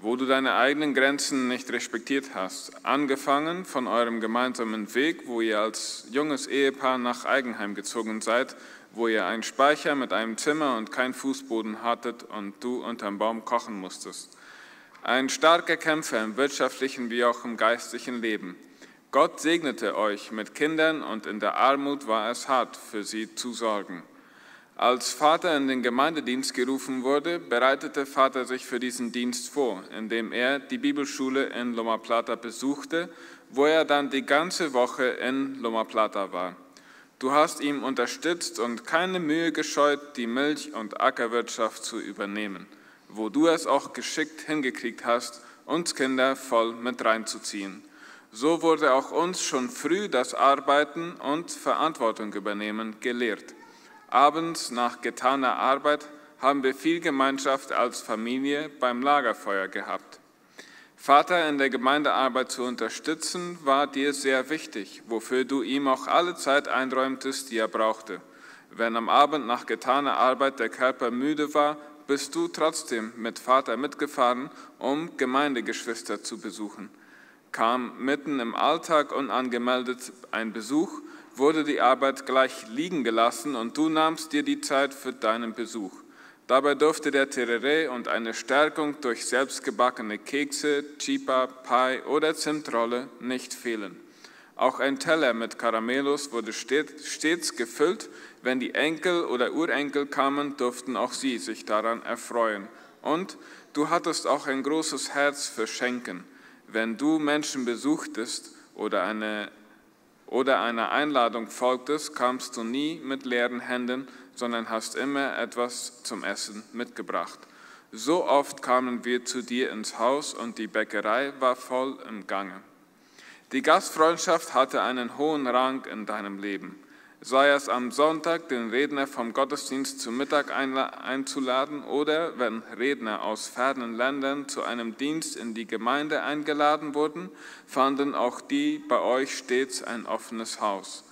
wo du deine eigenen Grenzen nicht respektiert hast. Angefangen von eurem gemeinsamen Weg, wo ihr als junges Ehepaar nach Eigenheim gezogen seid wo ihr einen Speicher mit einem Zimmer und kein Fußboden hattet und du unterm Baum kochen musstest. Ein starker Kämpfer im wirtschaftlichen wie auch im geistlichen Leben. Gott segnete euch mit Kindern und in der Armut war es hart, für sie zu sorgen. Als Vater in den Gemeindedienst gerufen wurde, bereitete Vater sich für diesen Dienst vor, indem er die Bibelschule in Loma Plata besuchte, wo er dann die ganze Woche in Loma Plata war. Du hast ihm unterstützt und keine Mühe gescheut, die Milch- und Ackerwirtschaft zu übernehmen, wo du es auch geschickt hingekriegt hast, uns Kinder voll mit reinzuziehen. So wurde auch uns schon früh das Arbeiten und Verantwortung übernehmen gelehrt. Abends nach getaner Arbeit haben wir viel Gemeinschaft als Familie beim Lagerfeuer gehabt. Vater in der Gemeindearbeit zu unterstützen, war dir sehr wichtig, wofür du ihm auch alle Zeit einräumtest, die er brauchte. Wenn am Abend nach getaner Arbeit der Körper müde war, bist du trotzdem mit Vater mitgefahren, um Gemeindegeschwister zu besuchen. Kam mitten im Alltag unangemeldet ein Besuch, wurde die Arbeit gleich liegen gelassen und du nahmst dir die Zeit für deinen Besuch. Dabei durfte der Tereré und eine Stärkung durch selbstgebackene Kekse, Chipa, Pie oder Zimtrolle nicht fehlen. Auch ein Teller mit Karamellos wurde stets gefüllt. Wenn die Enkel oder Urenkel kamen, durften auch sie sich daran erfreuen. Und du hattest auch ein großes Herz für Schenken. Wenn du Menschen besuchtest oder eine, oder einer Einladung folgtest, kamst du nie mit leeren Händen, sondern hast immer etwas zum Essen mitgebracht. So oft kamen wir zu dir ins Haus und die Bäckerei war voll im Gange. Die Gastfreundschaft hatte einen hohen Rang in deinem Leben. Sei es am Sonntag, den Redner vom Gottesdienst zum Mittag einzuladen oder wenn Redner aus fernen Ländern zu einem Dienst in die Gemeinde eingeladen wurden, fanden auch die bei euch stets ein offenes Haus.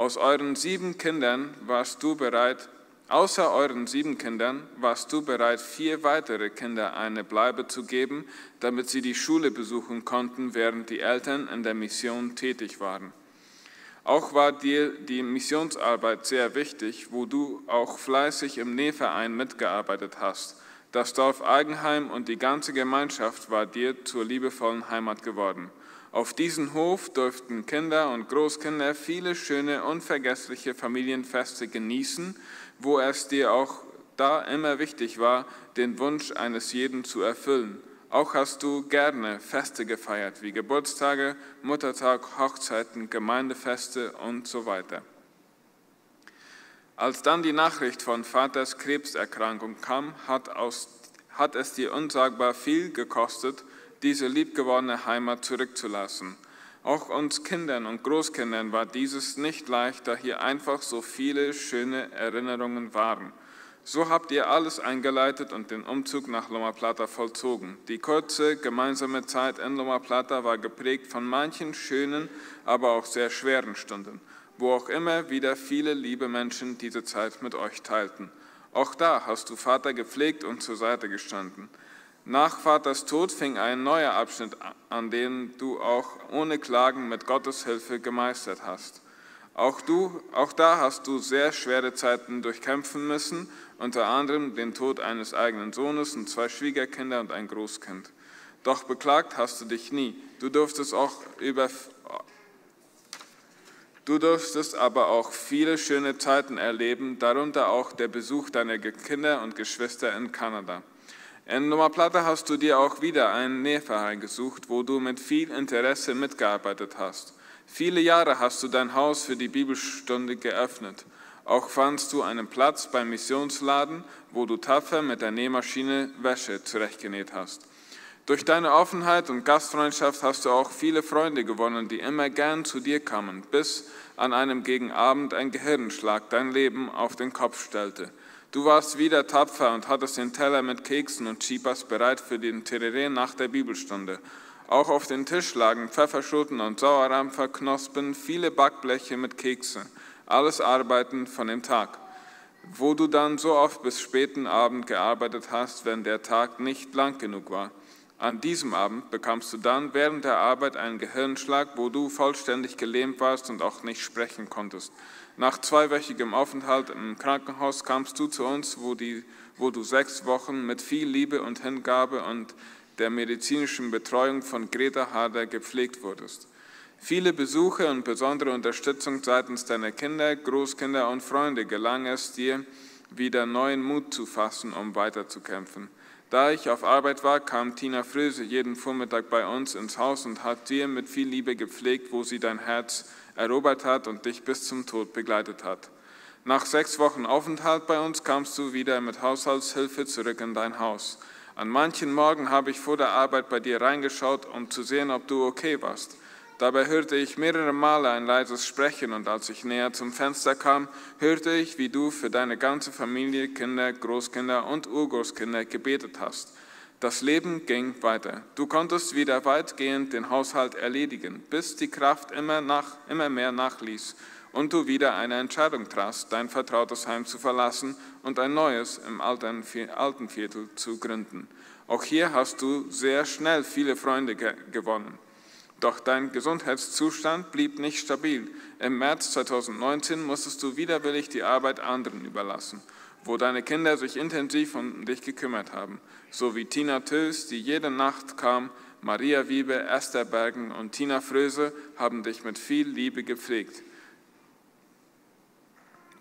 Aus euren sieben Kindern warst du bereit, außer euren sieben Kindern warst du bereit, vier weitere Kinder eine Bleibe zu geben, damit sie die Schule besuchen konnten, während die Eltern in der Mission tätig waren. Auch war dir die Missionsarbeit sehr wichtig, wo du auch fleißig im Nähverein mitgearbeitet hast. Das Dorf Eigenheim und die ganze Gemeinschaft war dir zur liebevollen Heimat geworden. Auf diesem Hof durften Kinder und Großkinder viele schöne, unvergessliche Familienfeste genießen, wo es dir auch da immer wichtig war, den Wunsch eines jeden zu erfüllen. Auch hast du gerne Feste gefeiert, wie Geburtstage, Muttertag, Hochzeiten, Gemeindefeste und so weiter. Als dann die Nachricht von Vaters Krebserkrankung kam, hat, aus, hat es dir unsagbar viel gekostet, diese liebgewordene Heimat zurückzulassen. Auch uns Kindern und Großkindern war dieses nicht leicht, da hier einfach so viele schöne Erinnerungen waren. So habt ihr alles eingeleitet und den Umzug nach Loma Plata vollzogen. Die kurze gemeinsame Zeit in Loma Plata war geprägt von manchen schönen, aber auch sehr schweren Stunden, wo auch immer wieder viele liebe Menschen diese Zeit mit euch teilten. Auch da hast du Vater gepflegt und zur Seite gestanden. Nach Vaters Tod fing ein neuer Abschnitt an, den du auch ohne Klagen mit Gottes Hilfe gemeistert hast. Auch, du, auch da hast du sehr schwere Zeiten durchkämpfen müssen, unter anderem den Tod eines eigenen Sohnes und zwei Schwiegerkinder und ein Großkind. Doch beklagt hast du dich nie. Du durftest auch über Du durftest aber auch viele schöne Zeiten erleben, darunter auch der Besuch deiner Kinder und Geschwister in Kanada. In Noma Plata hast du dir auch wieder einen Nähverein gesucht, wo du mit viel Interesse mitgearbeitet hast. Viele Jahre hast du dein Haus für die Bibelstunde geöffnet. Auch fandst du einen Platz beim Missionsladen, wo du tapfer mit der Nähmaschine Wäsche zurechtgenäht hast. Durch deine Offenheit und Gastfreundschaft hast du auch viele Freunde gewonnen, die immer gern zu dir kamen, bis an einem Gegenabend ein Gehirnschlag dein Leben auf den Kopf stellte. Du warst wieder tapfer und hattest den Teller mit Keksen und Chipas bereit für den Tereré nach der Bibelstunde. Auch auf den Tisch lagen Pfefferschoten und Sauerrampferknospen, viele Backbleche mit Kekse, alles Arbeiten von dem Tag, wo du dann so oft bis späten Abend gearbeitet hast, wenn der Tag nicht lang genug war. An diesem Abend bekamst du dann während der Arbeit einen Gehirnschlag, wo du vollständig gelähmt warst und auch nicht sprechen konntest. Nach zweiwöchigem Aufenthalt im Krankenhaus kamst du zu uns, wo, die, wo du sechs Wochen mit viel Liebe und Hingabe und der medizinischen Betreuung von Greta Harder gepflegt wurdest. Viele Besuche und besondere Unterstützung seitens deiner Kinder, Großkinder und Freunde gelang es dir, wieder neuen Mut zu fassen, um weiterzukämpfen. Da ich auf Arbeit war, kam Tina Fröse jeden Vormittag bei uns ins Haus und hat dir mit viel Liebe gepflegt, wo sie dein Herz erobert hat und dich bis zum Tod begleitet hat. Nach sechs Wochen Aufenthalt bei uns kamst du wieder mit Haushaltshilfe zurück in dein Haus. An manchen Morgen habe ich vor der Arbeit bei dir reingeschaut, um zu sehen, ob du okay warst. Dabei hörte ich mehrere Male ein leises Sprechen und als ich näher zum Fenster kam, hörte ich, wie du für deine ganze Familie, Kinder, Großkinder und Urgroßkinder gebetet hast. Das Leben ging weiter. Du konntest wieder weitgehend den Haushalt erledigen, bis die Kraft immer, nach, immer mehr nachließ und du wieder eine Entscheidung trafst, dein vertrautes Heim zu verlassen und ein neues im alten Viertel zu gründen. Auch hier hast du sehr schnell viele Freunde gewonnen. Doch dein Gesundheitszustand blieb nicht stabil. Im März 2019 musstest du widerwillig die Arbeit anderen überlassen, wo deine Kinder sich intensiv um dich gekümmert haben, so wie Tina Tös, die jede Nacht kam, Maria Wiebe, Esther Bergen und Tina Fröse haben dich mit viel Liebe gepflegt.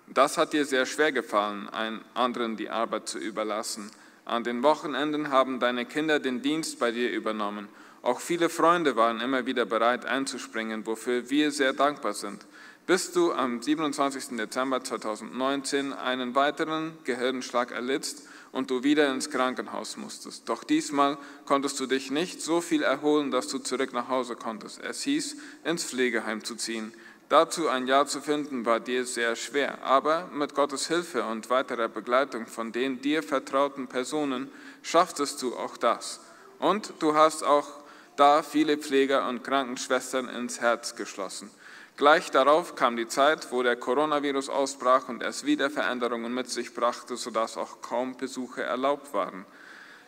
Das hat dir sehr schwer gefallen, einen anderen die Arbeit zu überlassen. An den Wochenenden haben deine Kinder den Dienst bei dir übernommen. Auch viele Freunde waren immer wieder bereit einzuspringen, wofür wir sehr dankbar sind. Bis du am 27. Dezember 2019 einen weiteren Gehirnschlag erlittst und du wieder ins Krankenhaus musstest. Doch diesmal konntest du dich nicht so viel erholen, dass du zurück nach Hause konntest. Es hieß, ins Pflegeheim zu ziehen. Dazu ein Ja zu finden war dir sehr schwer, aber mit Gottes Hilfe und weiterer Begleitung von den dir vertrauten Personen schafftest du auch das. Und du hast auch da viele Pfleger und Krankenschwestern ins Herz geschlossen. Gleich darauf kam die Zeit, wo der Coronavirus ausbrach und es wieder Veränderungen mit sich brachte, sodass auch kaum Besuche erlaubt waren.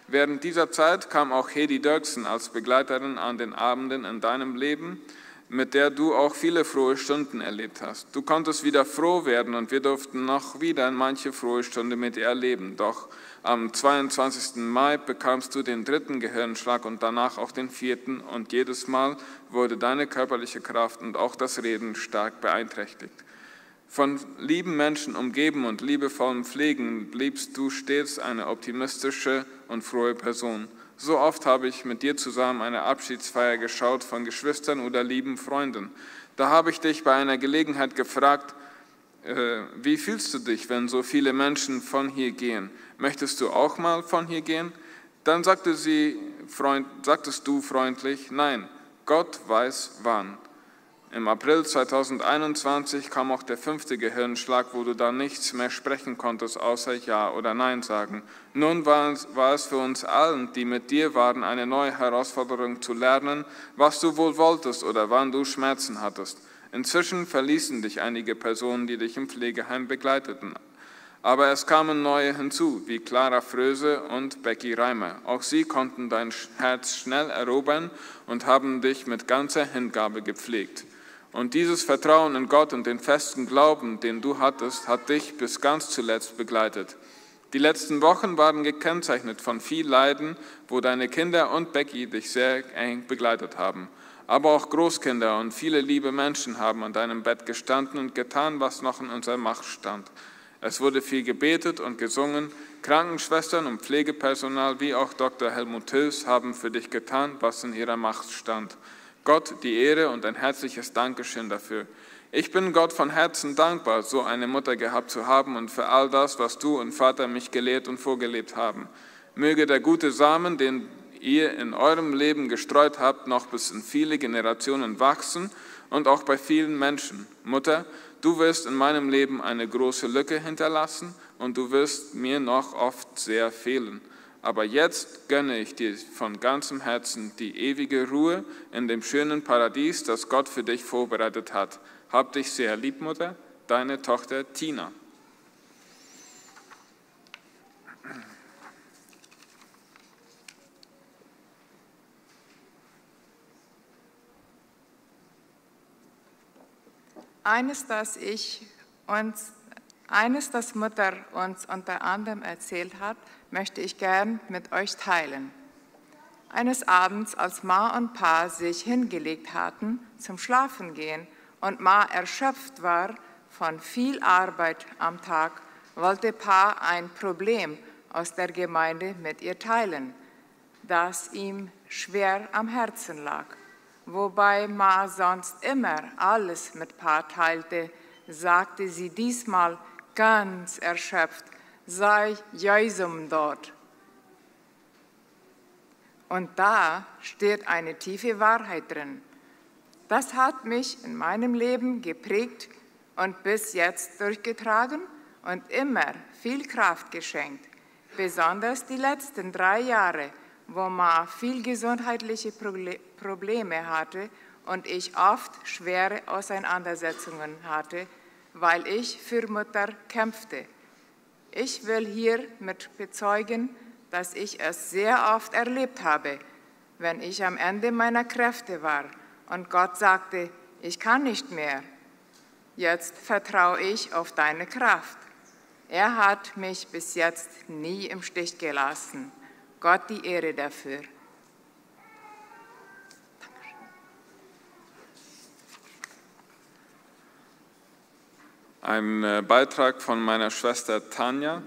Während dieser Zeit kam auch Hedi Dirksen als Begleiterin an den Abenden in deinem Leben, mit der du auch viele frohe Stunden erlebt hast. Du konntest wieder froh werden und wir durften noch wieder manche frohe Stunde mit ihr erleben. Doch am 22. Mai bekamst du den dritten Gehirnschlag und danach auch den vierten und jedes Mal wurde deine körperliche Kraft und auch das Reden stark beeinträchtigt. Von lieben Menschen umgeben und liebevollem Pflegen bliebst du stets eine optimistische und frohe Person. So oft habe ich mit dir zusammen eine Abschiedsfeier geschaut von Geschwistern oder lieben Freunden. Da habe ich dich bei einer Gelegenheit gefragt, äh, wie fühlst du dich, wenn so viele Menschen von hier gehen? Möchtest du auch mal von hier gehen? Dann sagte sie, Freund, sagtest du freundlich, nein, Gott weiß wann. Im April 2021 kam auch der fünfte Gehirnschlag, wo du dann nichts mehr sprechen konntest, außer Ja oder Nein sagen. Nun war es, war es für uns allen, die mit dir waren, eine neue Herausforderung zu lernen, was du wohl wolltest oder wann du Schmerzen hattest. Inzwischen verließen dich einige Personen, die dich im Pflegeheim begleiteten. Aber es kamen neue hinzu, wie Clara Fröse und Becky Reimer. Auch sie konnten dein Herz schnell erobern und haben dich mit ganzer Hingabe gepflegt. Und dieses Vertrauen in Gott und den festen Glauben, den du hattest, hat dich bis ganz zuletzt begleitet. Die letzten Wochen waren gekennzeichnet von viel Leiden, wo deine Kinder und Becky dich sehr eng begleitet haben. Aber auch Großkinder und viele liebe Menschen haben an deinem Bett gestanden und getan, was noch in unserer Macht stand. Es wurde viel gebetet und gesungen. Krankenschwestern und Pflegepersonal wie auch Dr. Helmut Hills haben für dich getan, was in ihrer Macht stand. Gott die Ehre und ein herzliches Dankeschön dafür. Ich bin Gott von Herzen dankbar, so eine Mutter gehabt zu haben und für all das, was du und Vater mich gelehrt und vorgelebt haben. Möge der gute Samen, den ihr in eurem Leben gestreut habt, noch bis in viele Generationen wachsen und auch bei vielen Menschen. Mutter, du wirst in meinem Leben eine große Lücke hinterlassen und du wirst mir noch oft sehr fehlen. Aber jetzt gönne ich dir von ganzem Herzen die ewige Ruhe in dem schönen Paradies, das Gott für dich vorbereitet hat. Hab dich sehr lieb, Mutter, deine Tochter Tina. Eines, das ich uns, eines, das Mutter uns unter anderem erzählt hat, möchte ich gern mit euch teilen. Eines Abends, als Ma und Pa sich hingelegt hatten zum Schlafengehen und Ma erschöpft war von viel Arbeit am Tag, wollte Pa ein Problem aus der Gemeinde mit ihr teilen, das ihm schwer am Herzen lag. Wobei Ma sonst immer alles mit Pa teilte, sagte sie diesmal ganz erschöpft, sei Jesum dort. Und da steht eine tiefe Wahrheit drin. Das hat mich in meinem Leben geprägt und bis jetzt durchgetragen und immer viel Kraft geschenkt. Besonders die letzten drei Jahre, wo Ma viel gesundheitliche Probleme hatte und ich oft schwere Auseinandersetzungen hatte, weil ich für Mutter kämpfte. Ich will hiermit bezeugen, dass ich es sehr oft erlebt habe, wenn ich am Ende meiner Kräfte war und Gott sagte, ich kann nicht mehr. Jetzt vertraue ich auf deine Kraft. Er hat mich bis jetzt nie im Stich gelassen. Gott die Ehre dafür. Ein äh, Beitrag von meiner Schwester Tanja.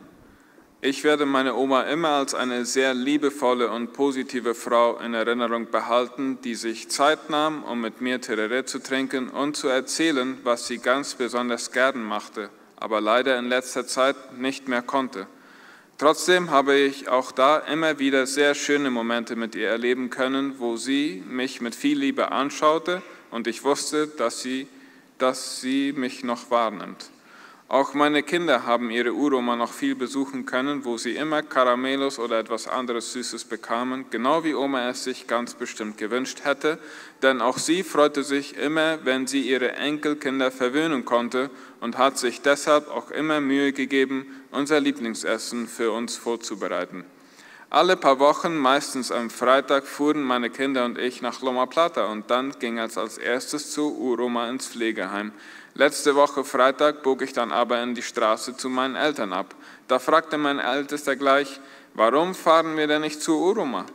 Ich werde meine Oma immer als eine sehr liebevolle und positive Frau in Erinnerung behalten, die sich Zeit nahm, um mit mir Terere zu trinken und zu erzählen, was sie ganz besonders gern machte, aber leider in letzter Zeit nicht mehr konnte. Trotzdem habe ich auch da immer wieder sehr schöne Momente mit ihr erleben können, wo sie mich mit viel Liebe anschaute und ich wusste, dass sie dass sie mich noch wahrnimmt. Auch meine Kinder haben ihre Uroma noch viel besuchen können, wo sie immer Karamellos oder etwas anderes Süßes bekamen, genau wie Oma es sich ganz bestimmt gewünscht hätte, denn auch sie freute sich immer, wenn sie ihre Enkelkinder verwöhnen konnte und hat sich deshalb auch immer Mühe gegeben, unser Lieblingsessen für uns vorzubereiten. Alle paar Wochen, meistens am Freitag, fuhren meine Kinder und ich nach Loma Plata und dann ging es als erstes zu Uroma ins Pflegeheim. Letzte Woche Freitag bog ich dann aber in die Straße zu meinen Eltern ab. Da fragte mein Ältester gleich, warum fahren wir denn nicht zu Uroma?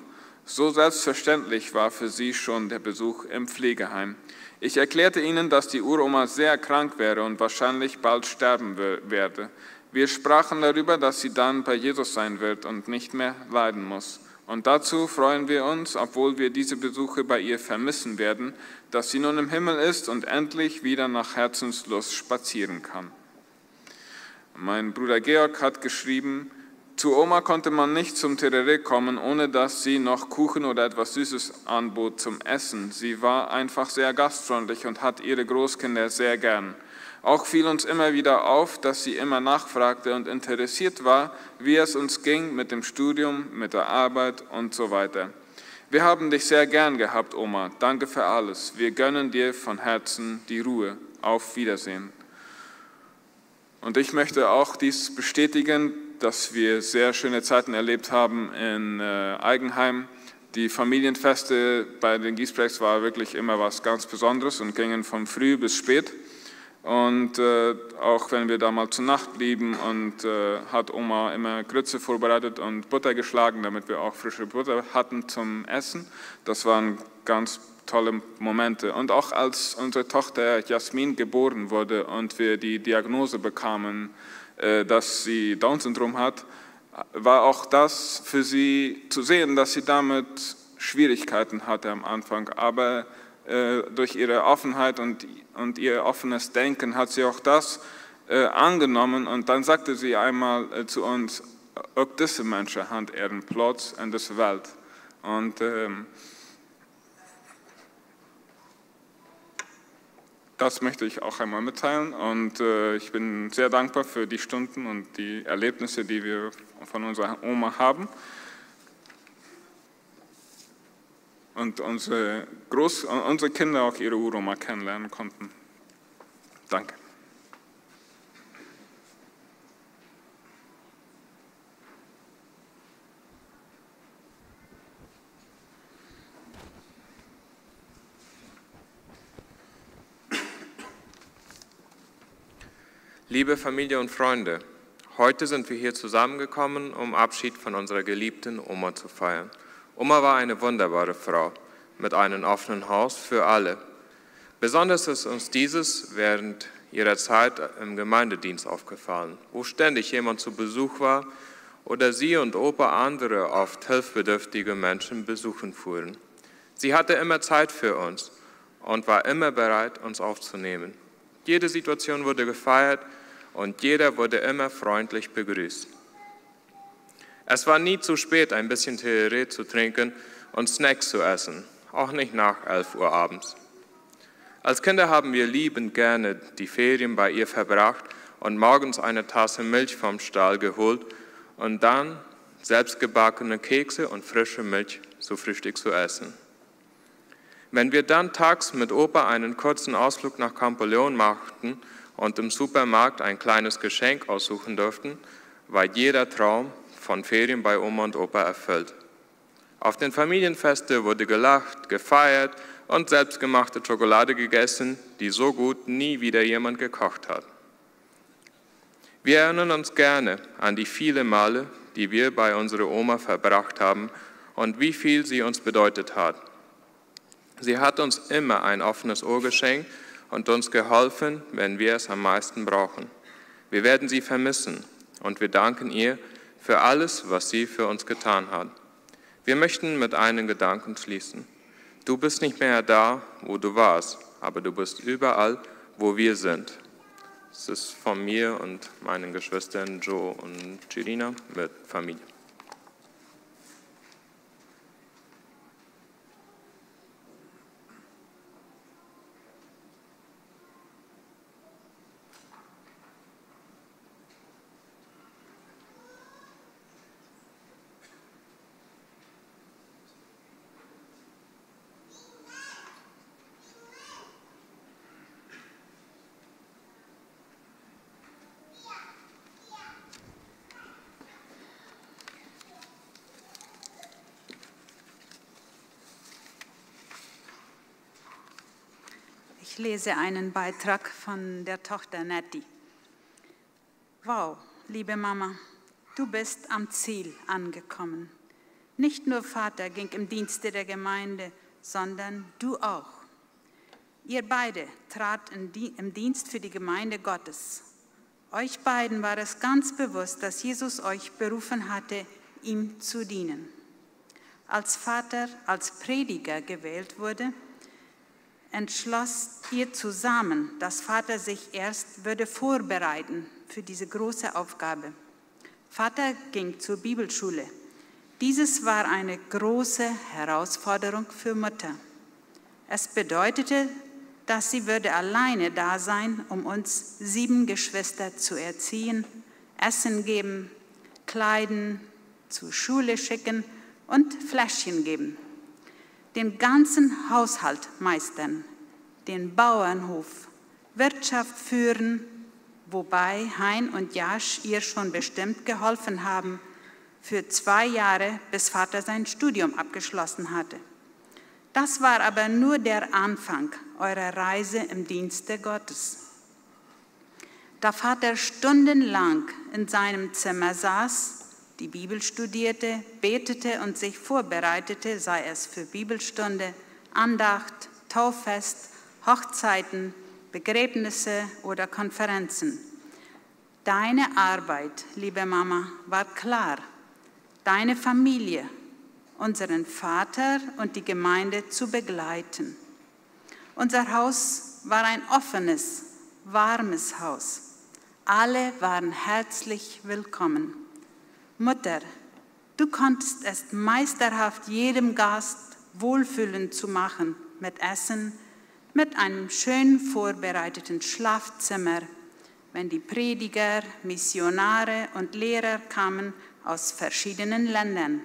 So selbstverständlich war für sie schon der Besuch im Pflegeheim. Ich erklärte ihnen, dass die Uroma sehr krank wäre und wahrscheinlich bald sterben werde. Wir sprachen darüber, dass sie dann bei Jesus sein wird und nicht mehr leiden muss. Und dazu freuen wir uns, obwohl wir diese Besuche bei ihr vermissen werden, dass sie nun im Himmel ist und endlich wieder nach Herzenslust spazieren kann. Mein Bruder Georg hat geschrieben, zu Oma konnte man nicht zum Terere kommen, ohne dass sie noch Kuchen oder etwas Süßes anbot zum Essen. Sie war einfach sehr gastfreundlich und hat ihre Großkinder sehr gern. Auch fiel uns immer wieder auf, dass sie immer nachfragte und interessiert war, wie es uns ging mit dem Studium, mit der Arbeit und so weiter. Wir haben dich sehr gern gehabt, Oma. Danke für alles. Wir gönnen dir von Herzen die Ruhe. Auf Wiedersehen. Und ich möchte auch dies bestätigen, dass wir sehr schöne Zeiten erlebt haben in äh, Eigenheim. Die Familienfeste bei den Giesbrecks war wirklich immer was ganz Besonderes und gingen von früh bis spät. Und äh, auch wenn wir da mal zur Nacht blieben und äh, hat Oma immer Grütze vorbereitet und Butter geschlagen, damit wir auch frische Butter hatten zum Essen. Das waren ganz tolle Momente. Und auch als unsere Tochter Jasmin geboren wurde und wir die Diagnose bekamen, äh, dass sie Down-Syndrom hat, war auch das für sie zu sehen, dass sie damit Schwierigkeiten hatte am Anfang. Aber durch ihre Offenheit und, und ihr offenes Denken hat sie auch das äh, angenommen. Und dann sagte sie einmal zu uns, auch diese Menschen haben ihren Platz in der Welt. Und ähm, Das möchte ich auch einmal mitteilen und äh, ich bin sehr dankbar für die Stunden und die Erlebnisse, die wir von unserer Oma haben. Und unsere, Groß unsere Kinder auch ihre Uroma kennenlernen konnten. Danke. Liebe Familie und Freunde, heute sind wir hier zusammengekommen, um Abschied von unserer geliebten Oma zu feiern. Oma war eine wunderbare Frau mit einem offenen Haus für alle. Besonders ist uns dieses während ihrer Zeit im Gemeindedienst aufgefallen, wo ständig jemand zu Besuch war oder sie und Opa andere oft hilfbedürftige Menschen besuchen fuhren. Sie hatte immer Zeit für uns und war immer bereit, uns aufzunehmen. Jede Situation wurde gefeiert und jeder wurde immer freundlich begrüßt. Es war nie zu spät, ein bisschen Theorie zu trinken und Snacks zu essen, auch nicht nach 11 Uhr abends. Als Kinder haben wir liebend gerne die Ferien bei ihr verbracht und morgens eine Tasse Milch vom Stall geholt und dann selbstgebackene Kekse und frische Milch zu Frühstück zu essen. Wenn wir dann tags mit Opa einen kurzen Ausflug nach Campoleon machten und im Supermarkt ein kleines Geschenk aussuchen durften, war jeder Traum von Ferien bei Oma und Opa erfüllt. Auf den Familienfesten wurde gelacht, gefeiert und selbstgemachte Schokolade gegessen, die so gut nie wieder jemand gekocht hat. Wir erinnern uns gerne an die vielen Male, die wir bei unserer Oma verbracht haben und wie viel sie uns bedeutet hat. Sie hat uns immer ein offenes Ohr geschenkt und uns geholfen, wenn wir es am meisten brauchen. Wir werden sie vermissen und wir danken ihr für alles, was sie für uns getan hat. Wir möchten mit einem Gedanken schließen. Du bist nicht mehr da, wo du warst, aber du bist überall, wo wir sind. Es ist von mir und meinen Geschwistern Joe und Chirina mit Familie. Lese einen Beitrag von der Tochter Nettie. Wow, liebe Mama, du bist am Ziel angekommen. Nicht nur Vater ging im Dienste der Gemeinde, sondern du auch. Ihr beide trat im Dienst für die Gemeinde Gottes. Euch beiden war es ganz bewusst, dass Jesus euch berufen hatte, ihm zu dienen. Als Vater, als Prediger gewählt wurde, entschloss ihr zusammen, dass Vater sich erst würde vorbereiten für diese große Aufgabe. Vater ging zur Bibelschule. Dieses war eine große Herausforderung für Mutter. Es bedeutete, dass sie würde alleine da sein, um uns sieben Geschwister zu erziehen, Essen geben, kleiden, zur Schule schicken und Fläschchen geben den ganzen Haushalt meistern, den Bauernhof, Wirtschaft führen, wobei Hein und Jasch ihr schon bestimmt geholfen haben, für zwei Jahre, bis Vater sein Studium abgeschlossen hatte. Das war aber nur der Anfang eurer Reise im Dienste Gottes. Da Vater stundenlang in seinem Zimmer saß die Bibel studierte, betete und sich vorbereitete, sei es für Bibelstunde, Andacht, Tauffest, Hochzeiten, Begräbnisse oder Konferenzen. Deine Arbeit, liebe Mama, war klar. Deine Familie, unseren Vater und die Gemeinde zu begleiten. Unser Haus war ein offenes, warmes Haus. Alle waren herzlich willkommen. Mutter, du konntest es meisterhaft jedem Gast wohlfühlend zu machen mit Essen, mit einem schön vorbereiteten Schlafzimmer, wenn die Prediger, Missionare und Lehrer kamen aus verschiedenen Ländern.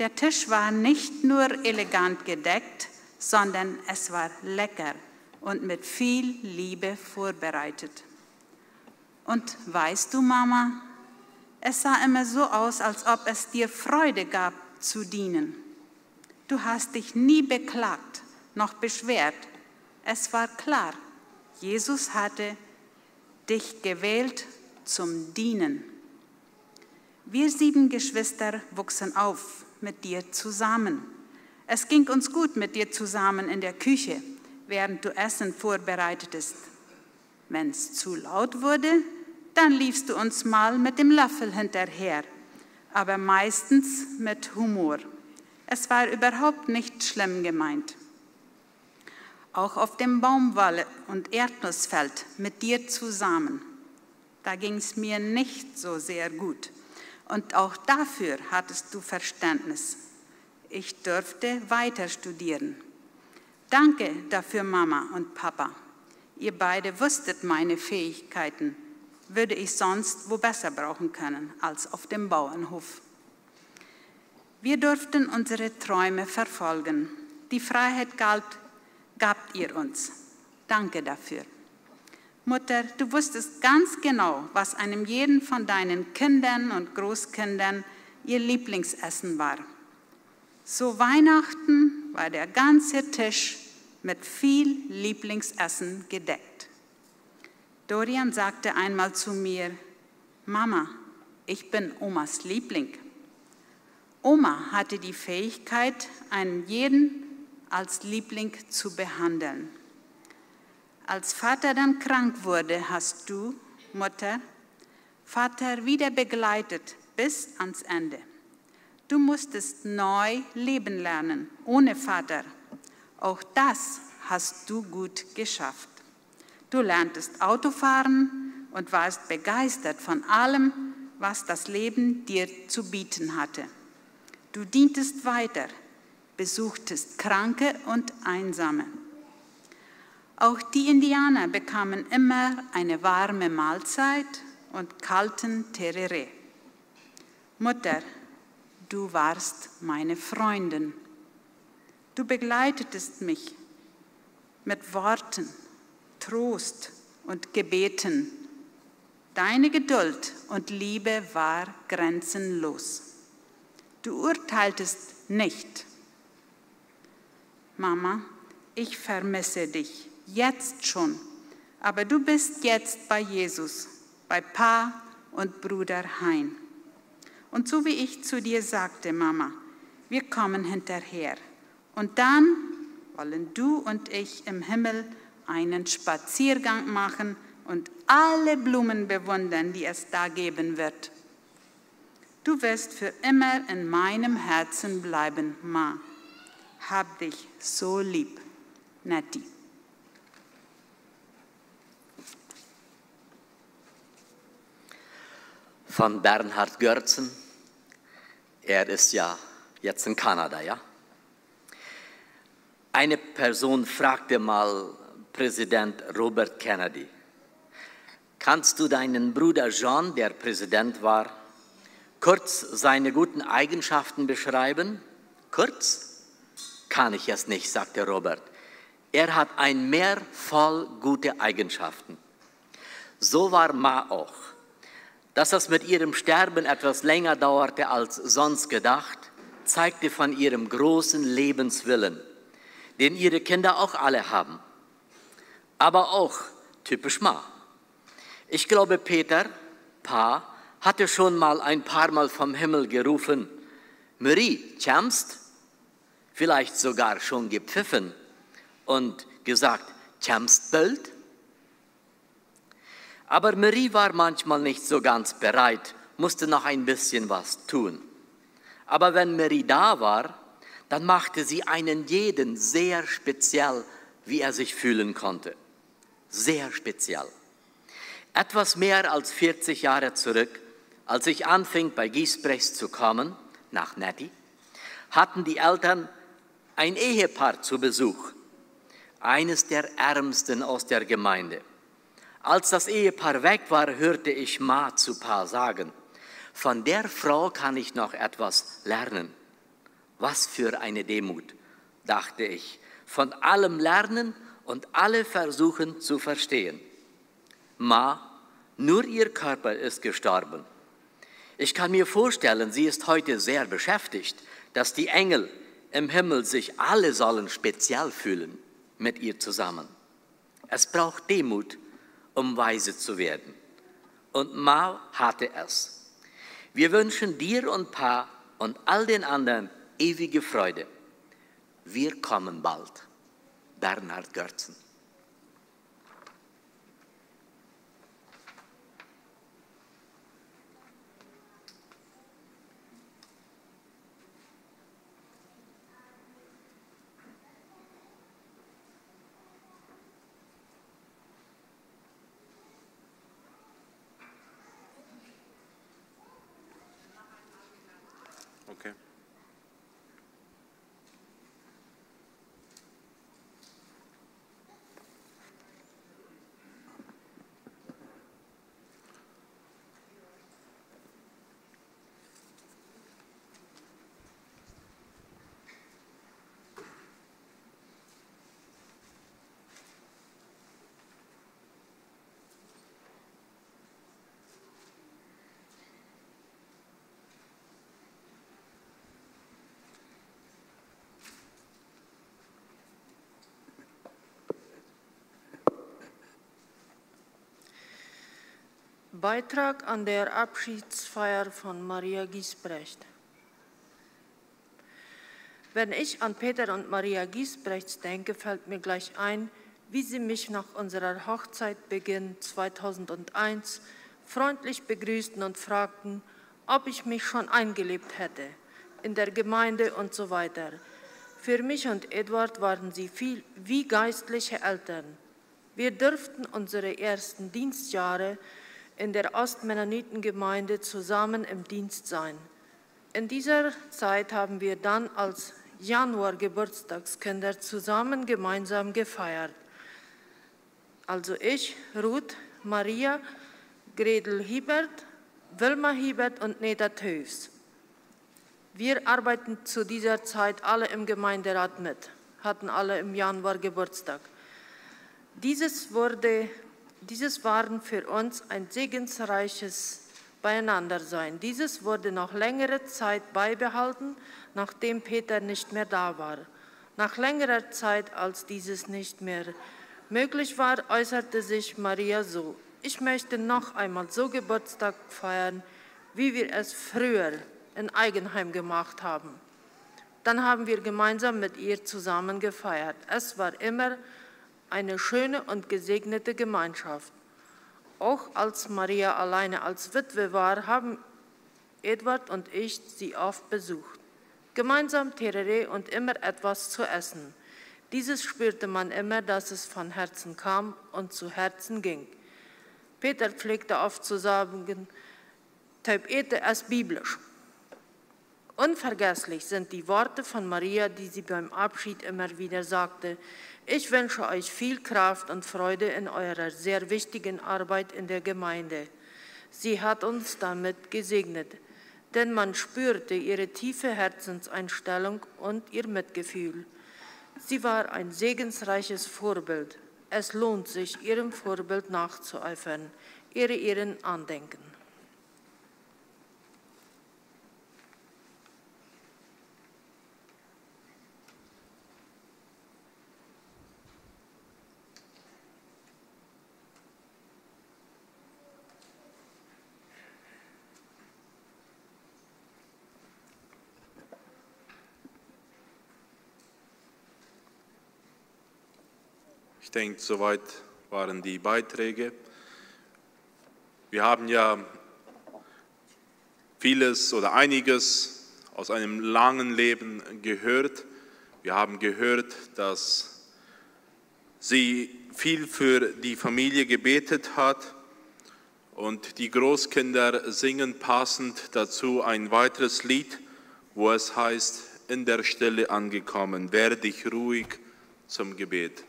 Der Tisch war nicht nur elegant gedeckt, sondern es war lecker und mit viel Liebe vorbereitet. Und weißt du, Mama, es sah immer so aus, als ob es dir Freude gab zu dienen. Du hast dich nie beklagt noch beschwert. Es war klar, Jesus hatte dich gewählt zum Dienen. Wir sieben Geschwister wuchsen auf mit dir zusammen. Es ging uns gut mit dir zusammen in der Küche, während du Essen vorbereitetest. Wenn es zu laut wurde, dann liefst du uns mal mit dem Löffel hinterher, aber meistens mit Humor. Es war überhaupt nicht schlimm gemeint. Auch auf dem Baumwolle- und Erdnussfeld mit dir zusammen. Da ging es mir nicht so sehr gut. Und auch dafür hattest du Verständnis. Ich durfte weiter studieren. Danke dafür, Mama und Papa. Ihr beide wusstet meine Fähigkeiten würde ich sonst wo besser brauchen können als auf dem Bauernhof. Wir durften unsere Träume verfolgen. Die Freiheit galt, gabt ihr uns. Danke dafür. Mutter, du wusstest ganz genau, was einem jeden von deinen Kindern und Großkindern ihr Lieblingsessen war. So Weihnachten war der ganze Tisch mit viel Lieblingsessen gedeckt. Dorian sagte einmal zu mir, Mama, ich bin Omas Liebling. Oma hatte die Fähigkeit, einen jeden als Liebling zu behandeln. Als Vater dann krank wurde, hast du, Mutter, Vater wieder begleitet bis ans Ende. Du musstest neu leben lernen, ohne Vater. Auch das hast du gut geschafft. Du lerntest Autofahren und warst begeistert von allem, was das Leben dir zu bieten hatte. Du dientest weiter, besuchtest Kranke und Einsame. Auch die Indianer bekamen immer eine warme Mahlzeit und kalten Terere. Mutter, du warst meine Freundin. Du begleitetest mich mit Worten Trost und Gebeten. Deine Geduld und Liebe war grenzenlos. Du urteiltest nicht. Mama, ich vermisse dich jetzt schon. Aber du bist jetzt bei Jesus, bei Pa und Bruder Hein. Und so wie ich zu dir sagte, Mama, wir kommen hinterher. Und dann wollen du und ich im Himmel einen Spaziergang machen und alle Blumen bewundern, die es da geben wird. Du wirst für immer in meinem Herzen bleiben, Ma. Hab dich so lieb, Nati. Von Bernhard Görzen. Er ist ja jetzt in Kanada, ja? Eine Person fragte mal Präsident Robert Kennedy, kannst du deinen Bruder John, der Präsident war, kurz seine guten Eigenschaften beschreiben? Kurz? Kann ich es nicht, sagte Robert. Er hat ein Meer voll gute Eigenschaften. So war Ma auch. Dass es mit ihrem Sterben etwas länger dauerte als sonst gedacht, zeigte von ihrem großen Lebenswillen, den ihre Kinder auch alle haben. Aber auch typisch Ma. Ich glaube, Peter, Pa, hatte schon mal ein paar Mal vom Himmel gerufen, Marie, tjamst? Vielleicht sogar schon gepfiffen und gesagt, tjamst bald? Aber Marie war manchmal nicht so ganz bereit, musste noch ein bisschen was tun. Aber wenn Marie da war, dann machte sie einen jeden sehr speziell, wie er sich fühlen konnte. Sehr speziell. Etwas mehr als 40 Jahre zurück, als ich anfing, bei Giesbrechts zu kommen, nach Nettie, hatten die Eltern ein Ehepaar zu Besuch, eines der ärmsten aus der Gemeinde. Als das Ehepaar weg war, hörte ich Ma zu Pa sagen, von der Frau kann ich noch etwas lernen. Was für eine Demut, dachte ich. Von allem lernen und alle versuchen zu verstehen. Ma, nur ihr Körper ist gestorben. Ich kann mir vorstellen, sie ist heute sehr beschäftigt, dass die Engel im Himmel sich alle sollen speziell fühlen mit ihr zusammen. Es braucht Demut, um weise zu werden. Und Ma hatte es. Wir wünschen dir und Pa und all den anderen ewige Freude. Wir kommen bald. Bernhard Görzen. Beitrag an der Abschiedsfeier von Maria Giesbrecht. Wenn ich an Peter und Maria Giesbrechts denke, fällt mir gleich ein, wie sie mich nach unserer Hochzeitbeginn 2001 freundlich begrüßten und fragten, ob ich mich schon eingelebt hätte in der Gemeinde und so weiter. Für mich und Eduard waren sie viel wie geistliche Eltern. Wir dürften unsere ersten Dienstjahre in der Ostmennonitengemeinde zusammen im Dienst sein. In dieser Zeit haben wir dann als Januar-Geburtstagskinder zusammen gemeinsam gefeiert. Also ich, Ruth, Maria, Gretel Hiebert, Wilma Hiebert und Neta Töfs. Wir arbeiten zu dieser Zeit alle im Gemeinderat mit, hatten alle im Januar Geburtstag. Dieses wurde dieses waren für uns ein segensreiches Beieinandersein. Dieses wurde noch längere Zeit beibehalten, nachdem Peter nicht mehr da war. Nach längerer Zeit, als dieses nicht mehr Möglich war, äußerte sich Maria so, ich möchte noch einmal so Geburtstag feiern, wie wir es früher in Eigenheim gemacht haben. Dann haben wir gemeinsam mit ihr zusammen gefeiert. Es war immer eine schöne und gesegnete Gemeinschaft. Auch als Maria alleine als Witwe war, haben Edward und ich sie oft besucht. Gemeinsam Terere und immer etwas zu essen. Dieses spürte man immer, dass es von Herzen kam und zu Herzen ging. Peter pflegte oft zu sagen, Typ ete es biblisch. Unvergesslich sind die Worte von Maria, die sie beim Abschied immer wieder sagte. Ich wünsche euch viel Kraft und Freude in eurer sehr wichtigen Arbeit in der Gemeinde. Sie hat uns damit gesegnet, denn man spürte ihre tiefe Herzenseinstellung und ihr Mitgefühl. Sie war ein segensreiches Vorbild. Es lohnt sich, ihrem Vorbild nachzueifern, ihre ihren andenken. Denke, soweit waren die Beiträge. Wir haben ja vieles oder einiges aus einem langen Leben gehört. Wir haben gehört, dass sie viel für die Familie gebetet hat und die Großkinder singen passend dazu ein weiteres Lied, wo es heißt, in der Stille angekommen, werde ich ruhig zum Gebet.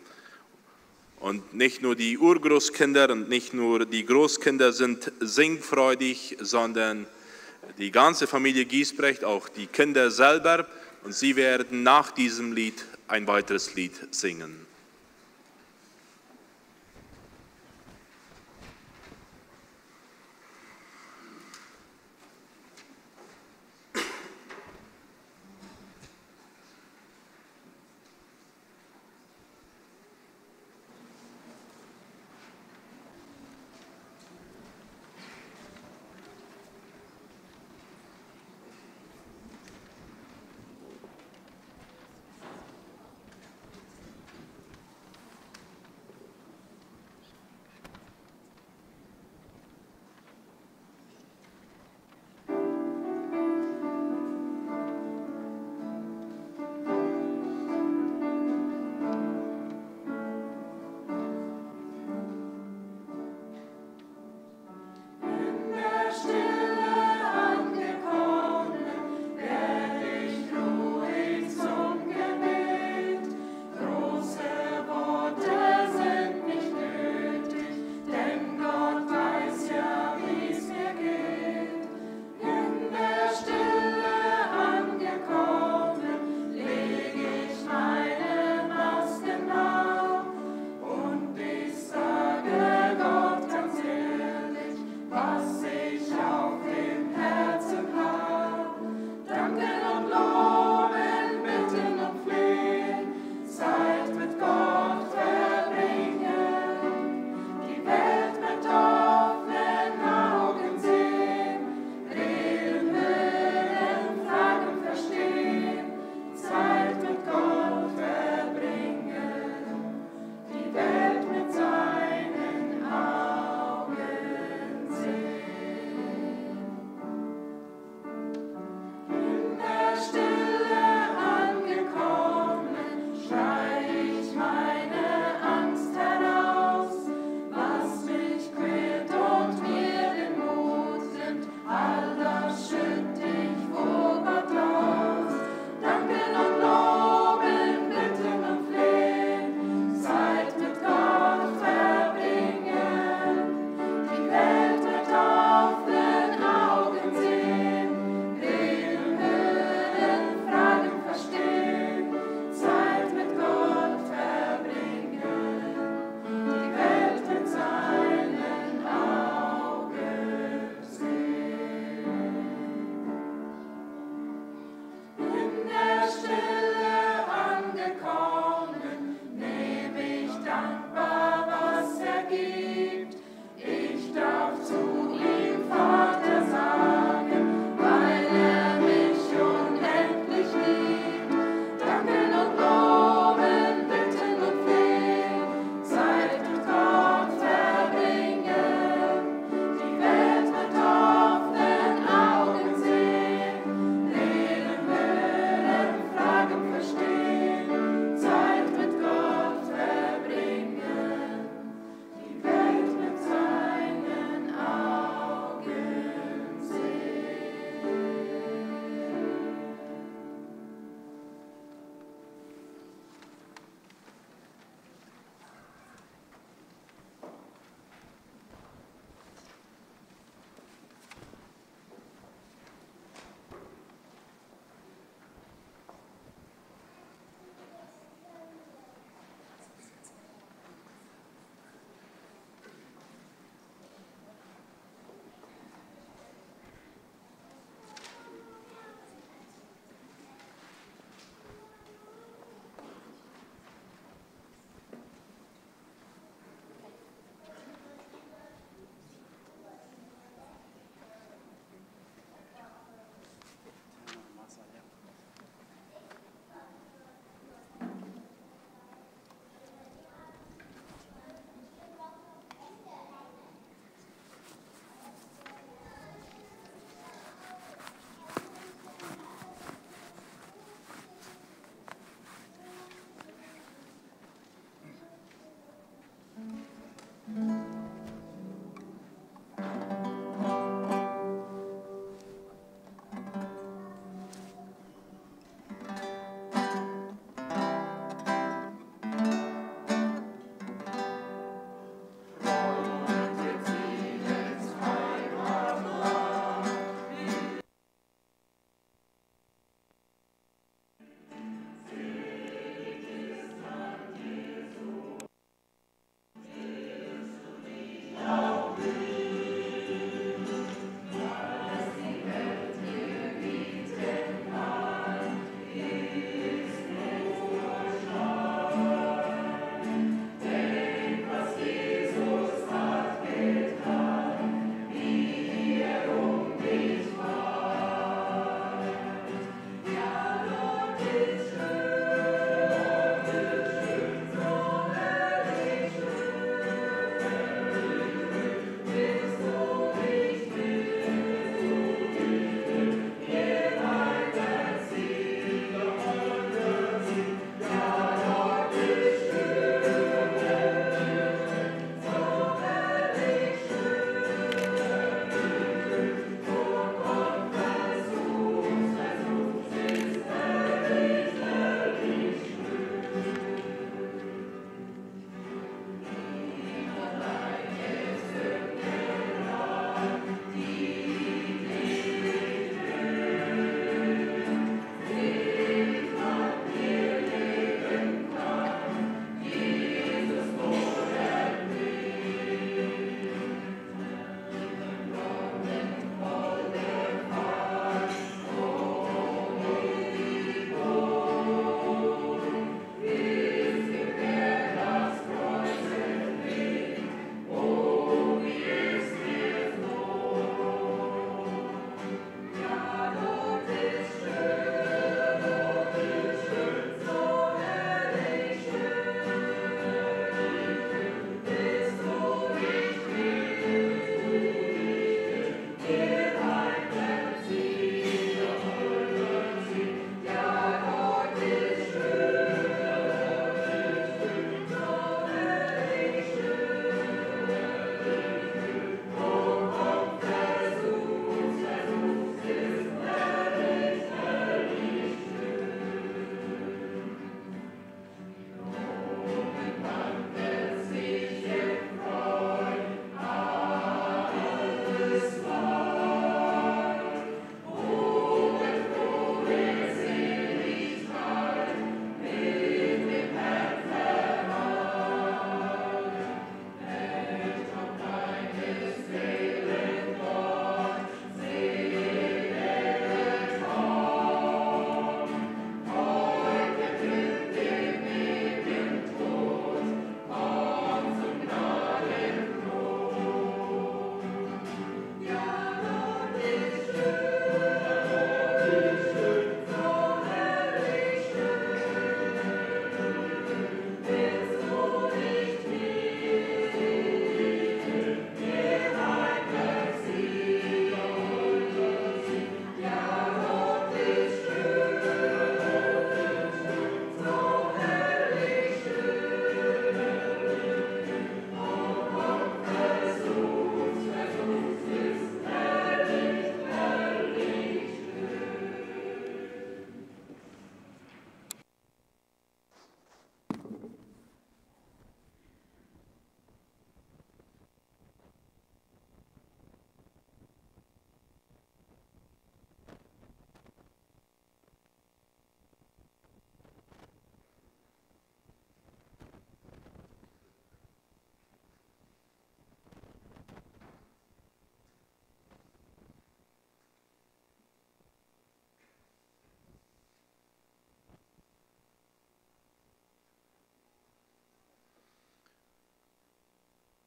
Und nicht nur die Urgroßkinder und nicht nur die Großkinder sind singfreudig, sondern die ganze Familie Giesbrecht, auch die Kinder selber. Und sie werden nach diesem Lied ein weiteres Lied singen.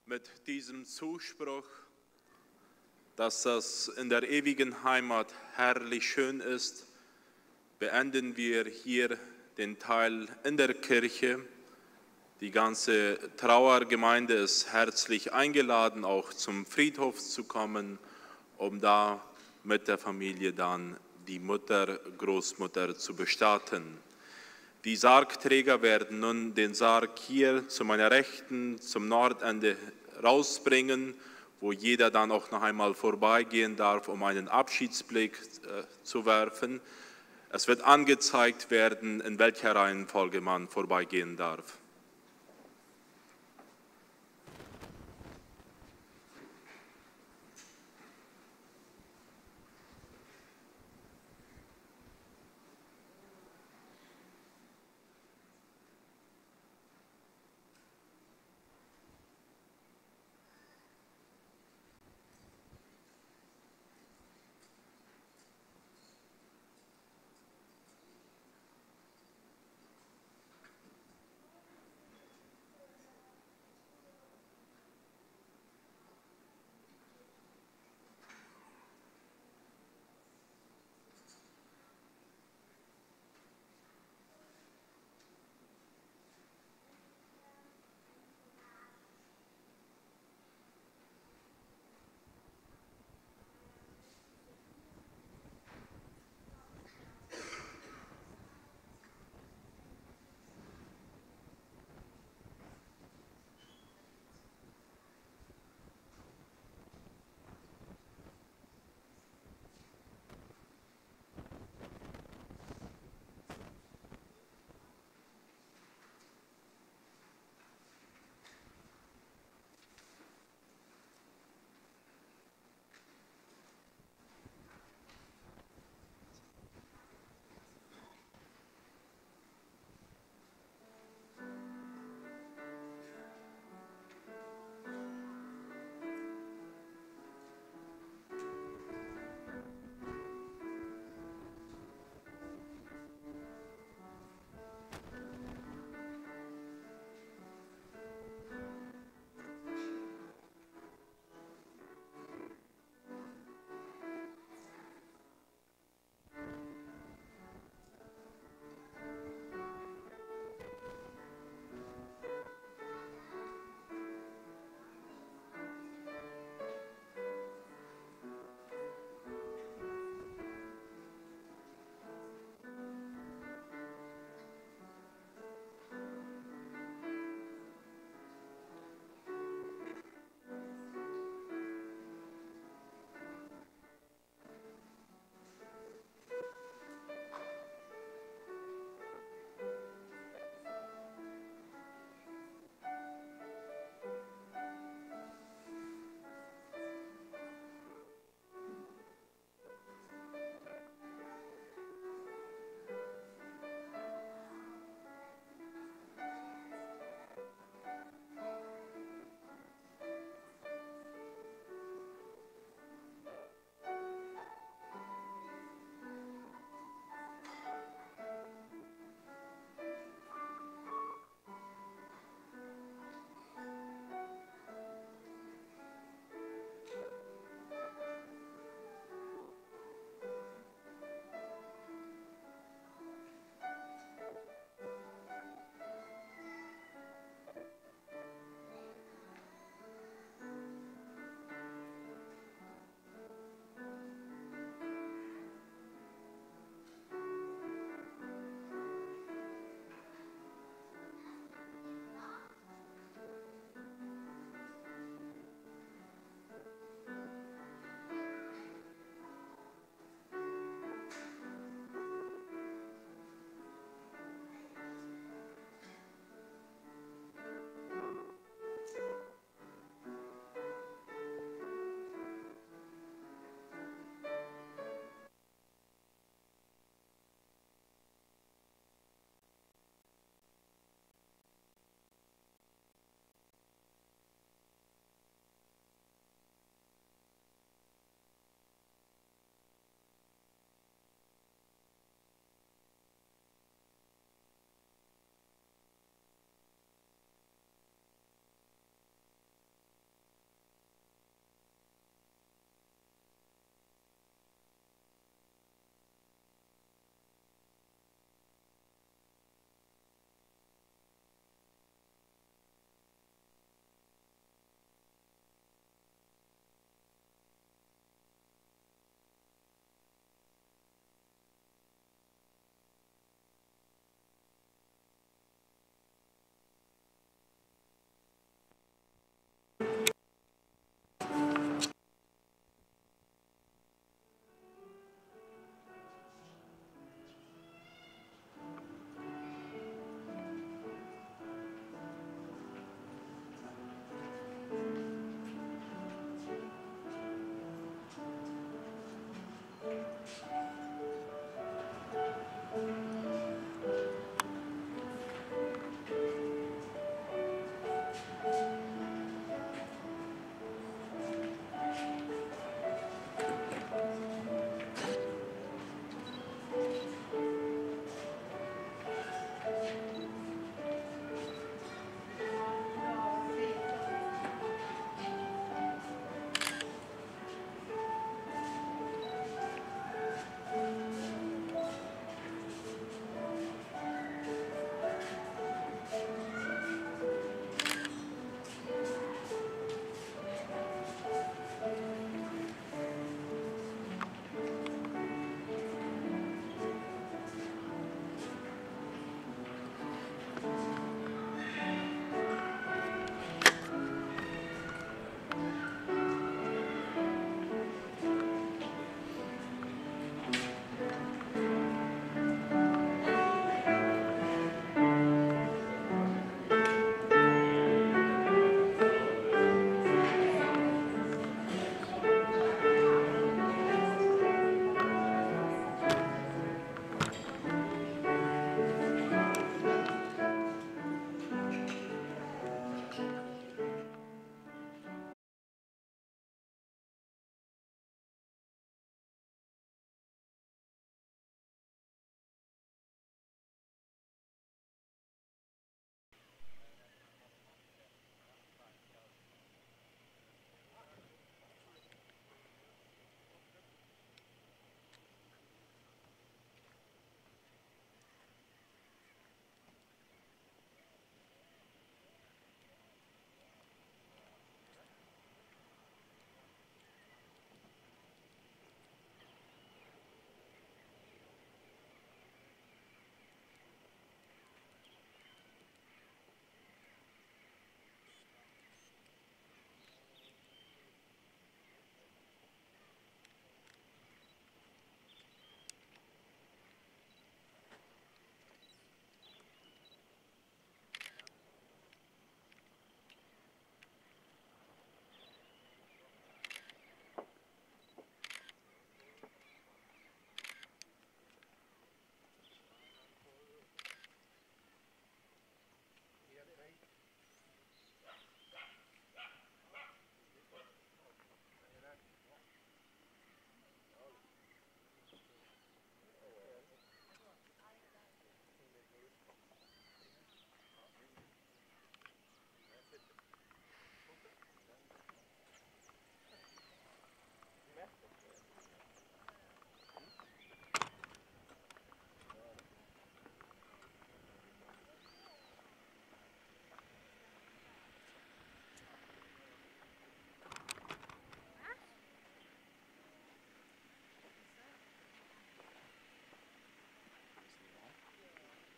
Mit diesem Zuspruch, dass das in der ewigen Heimat herrlich schön ist, beenden wir hier den Teil in der Kirche. Die ganze Trauergemeinde ist herzlich eingeladen, auch zum Friedhof zu kommen, um da mit der Familie dann die Mutter, Großmutter zu bestatten. Die Sargträger werden nun den Sarg hier zu meiner Rechten, zum Nordende rausbringen, wo jeder dann auch noch einmal vorbeigehen darf, um einen Abschiedsblick äh, zu werfen. Es wird angezeigt werden, in welcher Reihenfolge man vorbeigehen darf.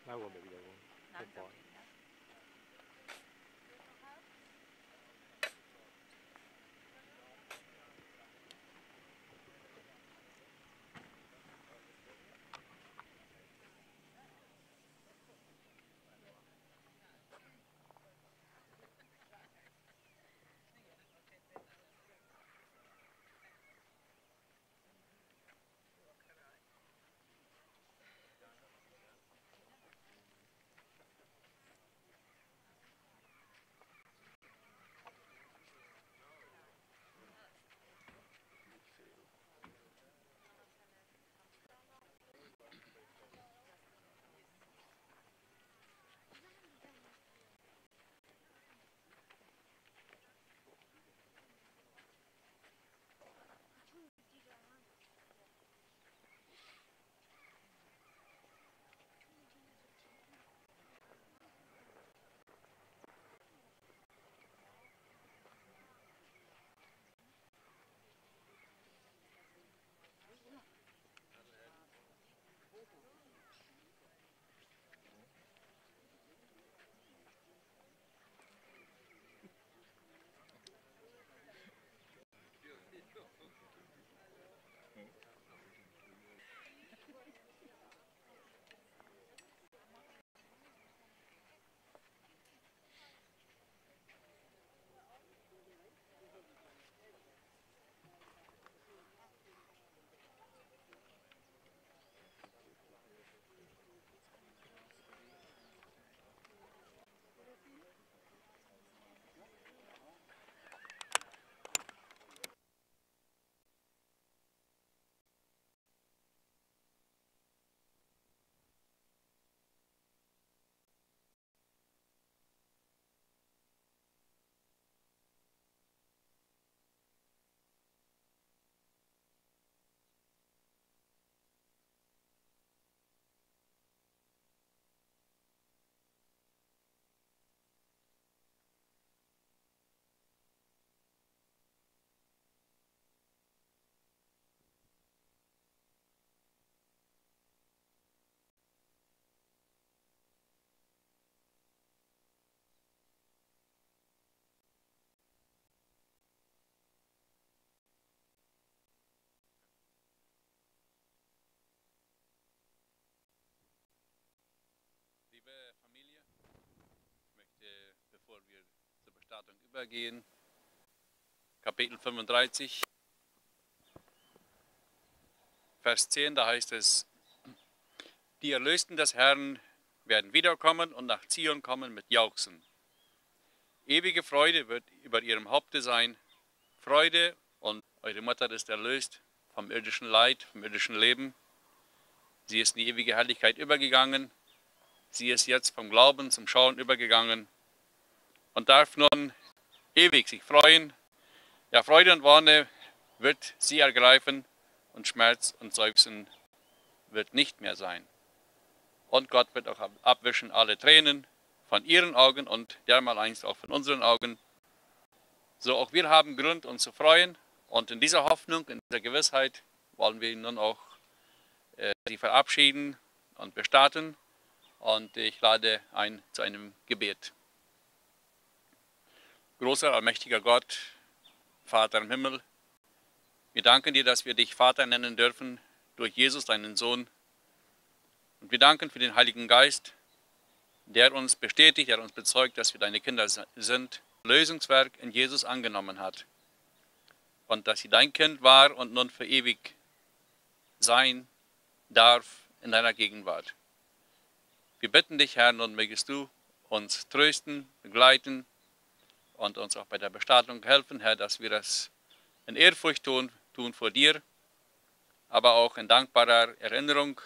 那我没必有，zur Bestattung übergehen, Kapitel 35, Vers 10, da heißt es, die Erlösten des Herrn werden wiederkommen und nach Zion kommen mit Jauchzen. Ewige Freude wird über ihrem Haupte sein, Freude und eure Mutter ist erlöst vom irdischen Leid, vom irdischen Leben. Sie ist in die ewige Herrlichkeit übergegangen Sie ist jetzt vom Glauben zum Schauen übergegangen und darf nun ewig sich freuen. Ja, Freude und Wonne wird sie ergreifen und Schmerz und Seufzen wird nicht mehr sein. Und Gott wird auch abwischen alle Tränen von ihren Augen und dermaleinst auch von unseren Augen. So auch wir haben Grund, uns zu freuen. Und in dieser Hoffnung, in dieser Gewissheit wollen wir nun auch äh, sie verabschieden und bestatten und ich lade ein zu einem Gebet. Großer, allmächtiger Gott, Vater im Himmel, wir danken dir, dass wir dich Vater nennen dürfen durch Jesus, deinen Sohn. Und wir danken für den Heiligen Geist, der uns bestätigt, der uns bezeugt, dass wir deine Kinder sind, Lösungswerk in Jesus angenommen hat. Und dass sie dein Kind war und nun für ewig sein darf in deiner Gegenwart. Wir bitten dich, Herr, nun mögest du uns trösten, begleiten und uns auch bei der Bestattung helfen, Herr, dass wir das in Ehrfurcht tun, tun vor dir, aber auch in dankbarer Erinnerung,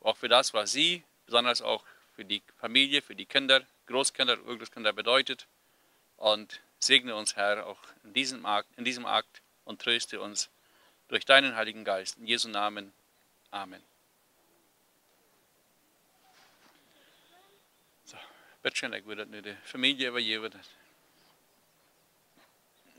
auch für das, was sie, besonders auch für die Familie, für die Kinder, Großkinder, Urgroßkinder bedeutet. Und segne uns, Herr, auch in diesem Akt, in diesem Akt und tröste uns durch deinen Heiligen Geist. In Jesu Namen. Amen. Bert ik wil dat nu de familie overgeven.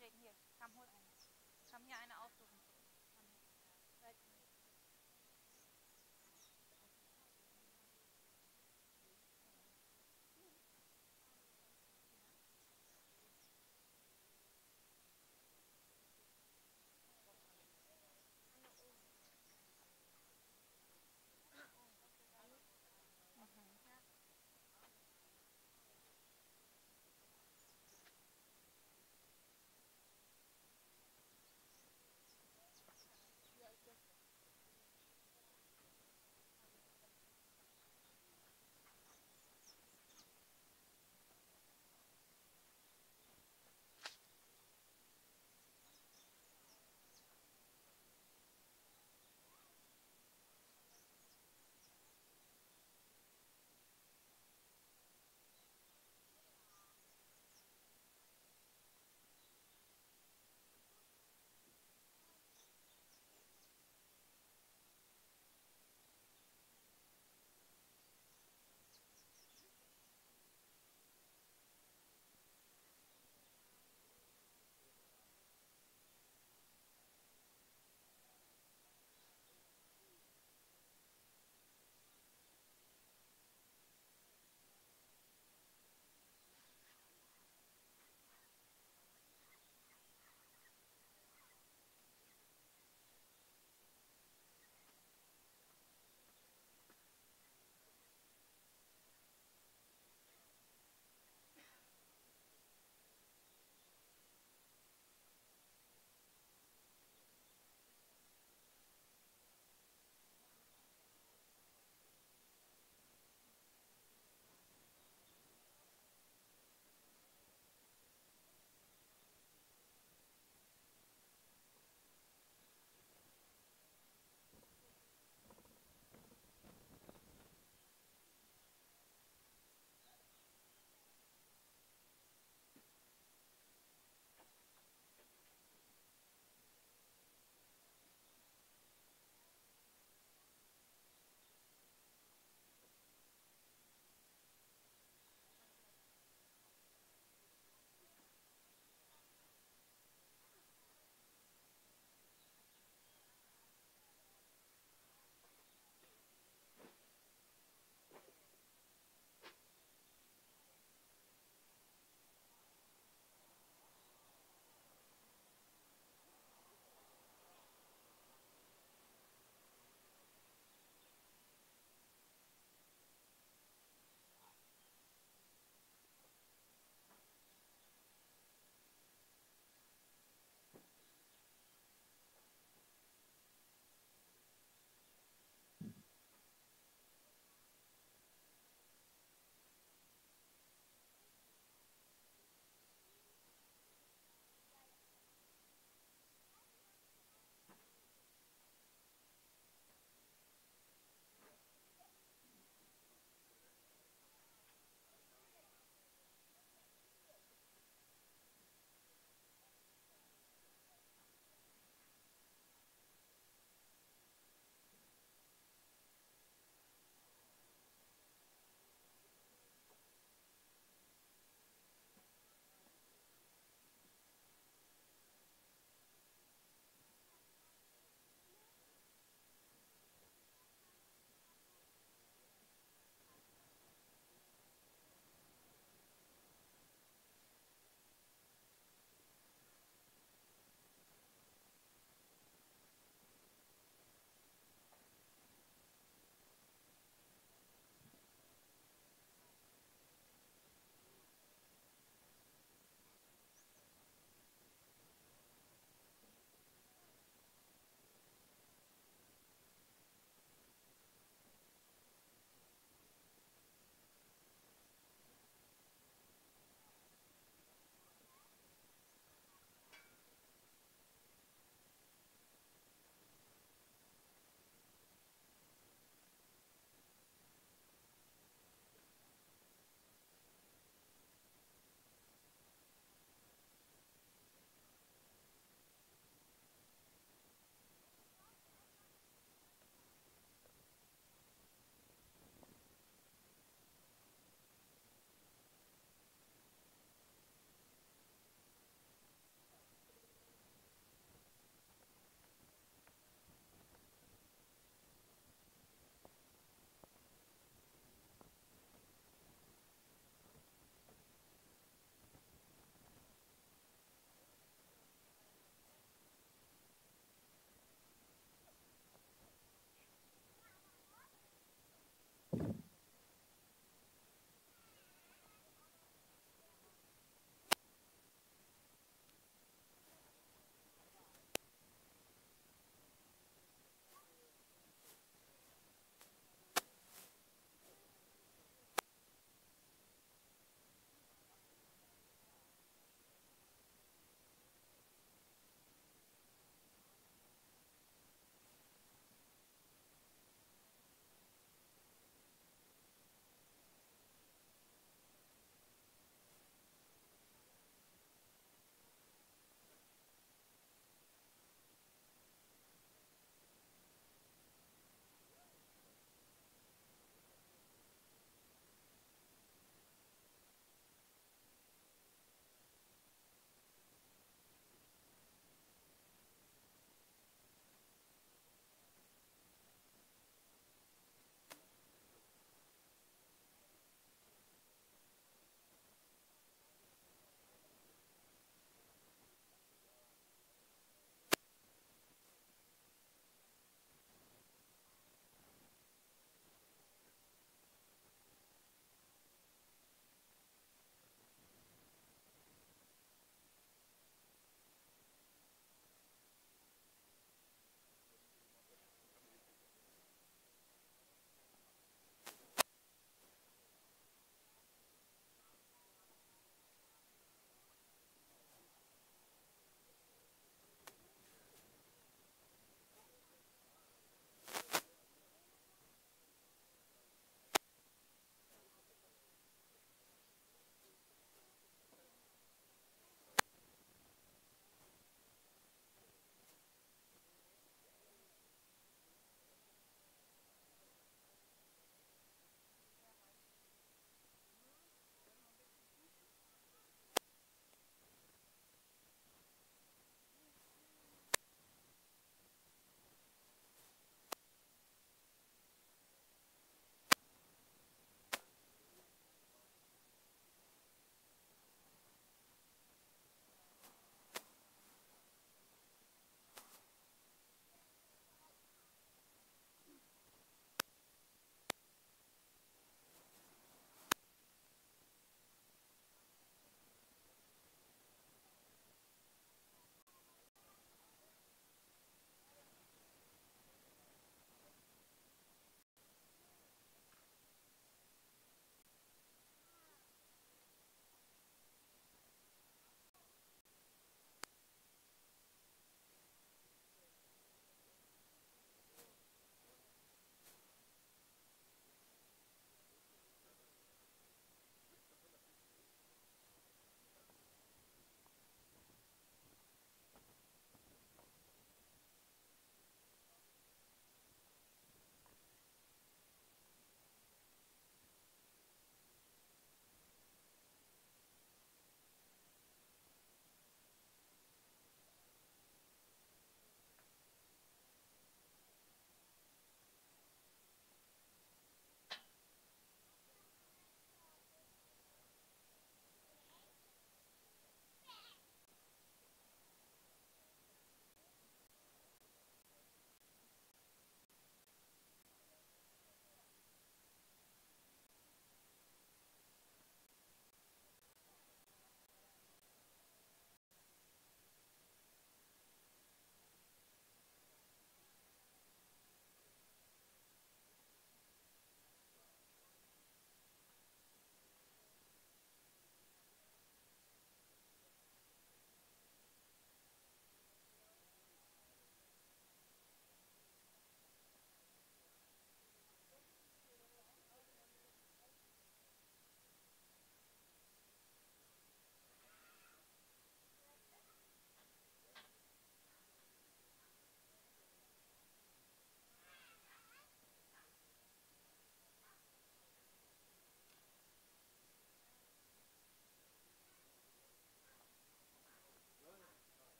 Jane, hier. Komm, hol eine. Komm hier eine aussuchen.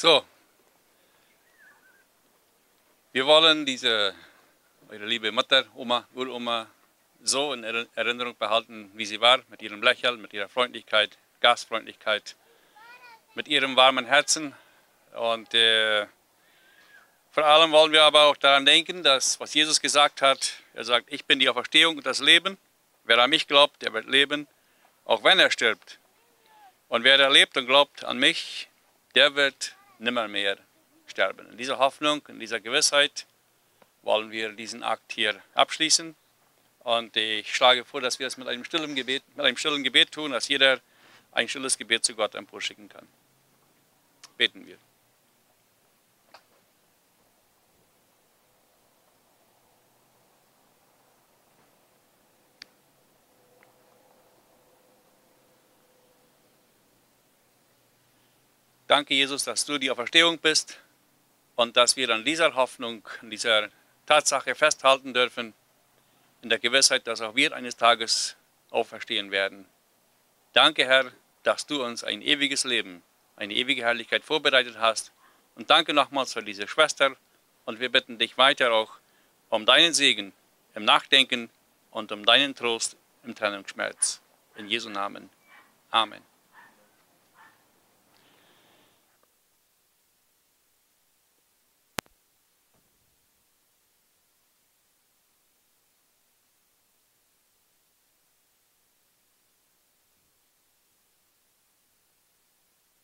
So, wir wollen diese, eure liebe Mutter, Oma, Uroma, so in Erinnerung behalten, wie sie war, mit ihrem Lächeln, mit ihrer Freundlichkeit, Gastfreundlichkeit, mit ihrem warmen Herzen. Und äh, vor allem wollen wir aber auch daran denken, dass, was Jesus gesagt hat, er sagt, ich bin die Auferstehung und das Leben. Wer an mich glaubt, der wird leben, auch wenn er stirbt. Und wer da lebt und glaubt an mich, der wird nimmermehr sterben. In dieser Hoffnung, in dieser Gewissheit wollen wir diesen Akt hier abschließen. Und ich schlage vor, dass wir es mit einem stillen Gebet, mit einem stillen Gebet tun, dass jeder ein stilles Gebet zu Gott emporschicken kann. Beten wir. Danke, Jesus, dass du die Auferstehung bist und dass wir an dieser Hoffnung, an dieser Tatsache festhalten dürfen, in der Gewissheit, dass auch wir eines Tages auferstehen werden. Danke, Herr, dass du uns ein ewiges Leben, eine ewige Herrlichkeit vorbereitet hast. Und danke nochmals für diese Schwester. Und wir bitten dich weiter auch um deinen Segen im Nachdenken und um deinen Trost im Trennungsschmerz. In Jesu Namen. Amen.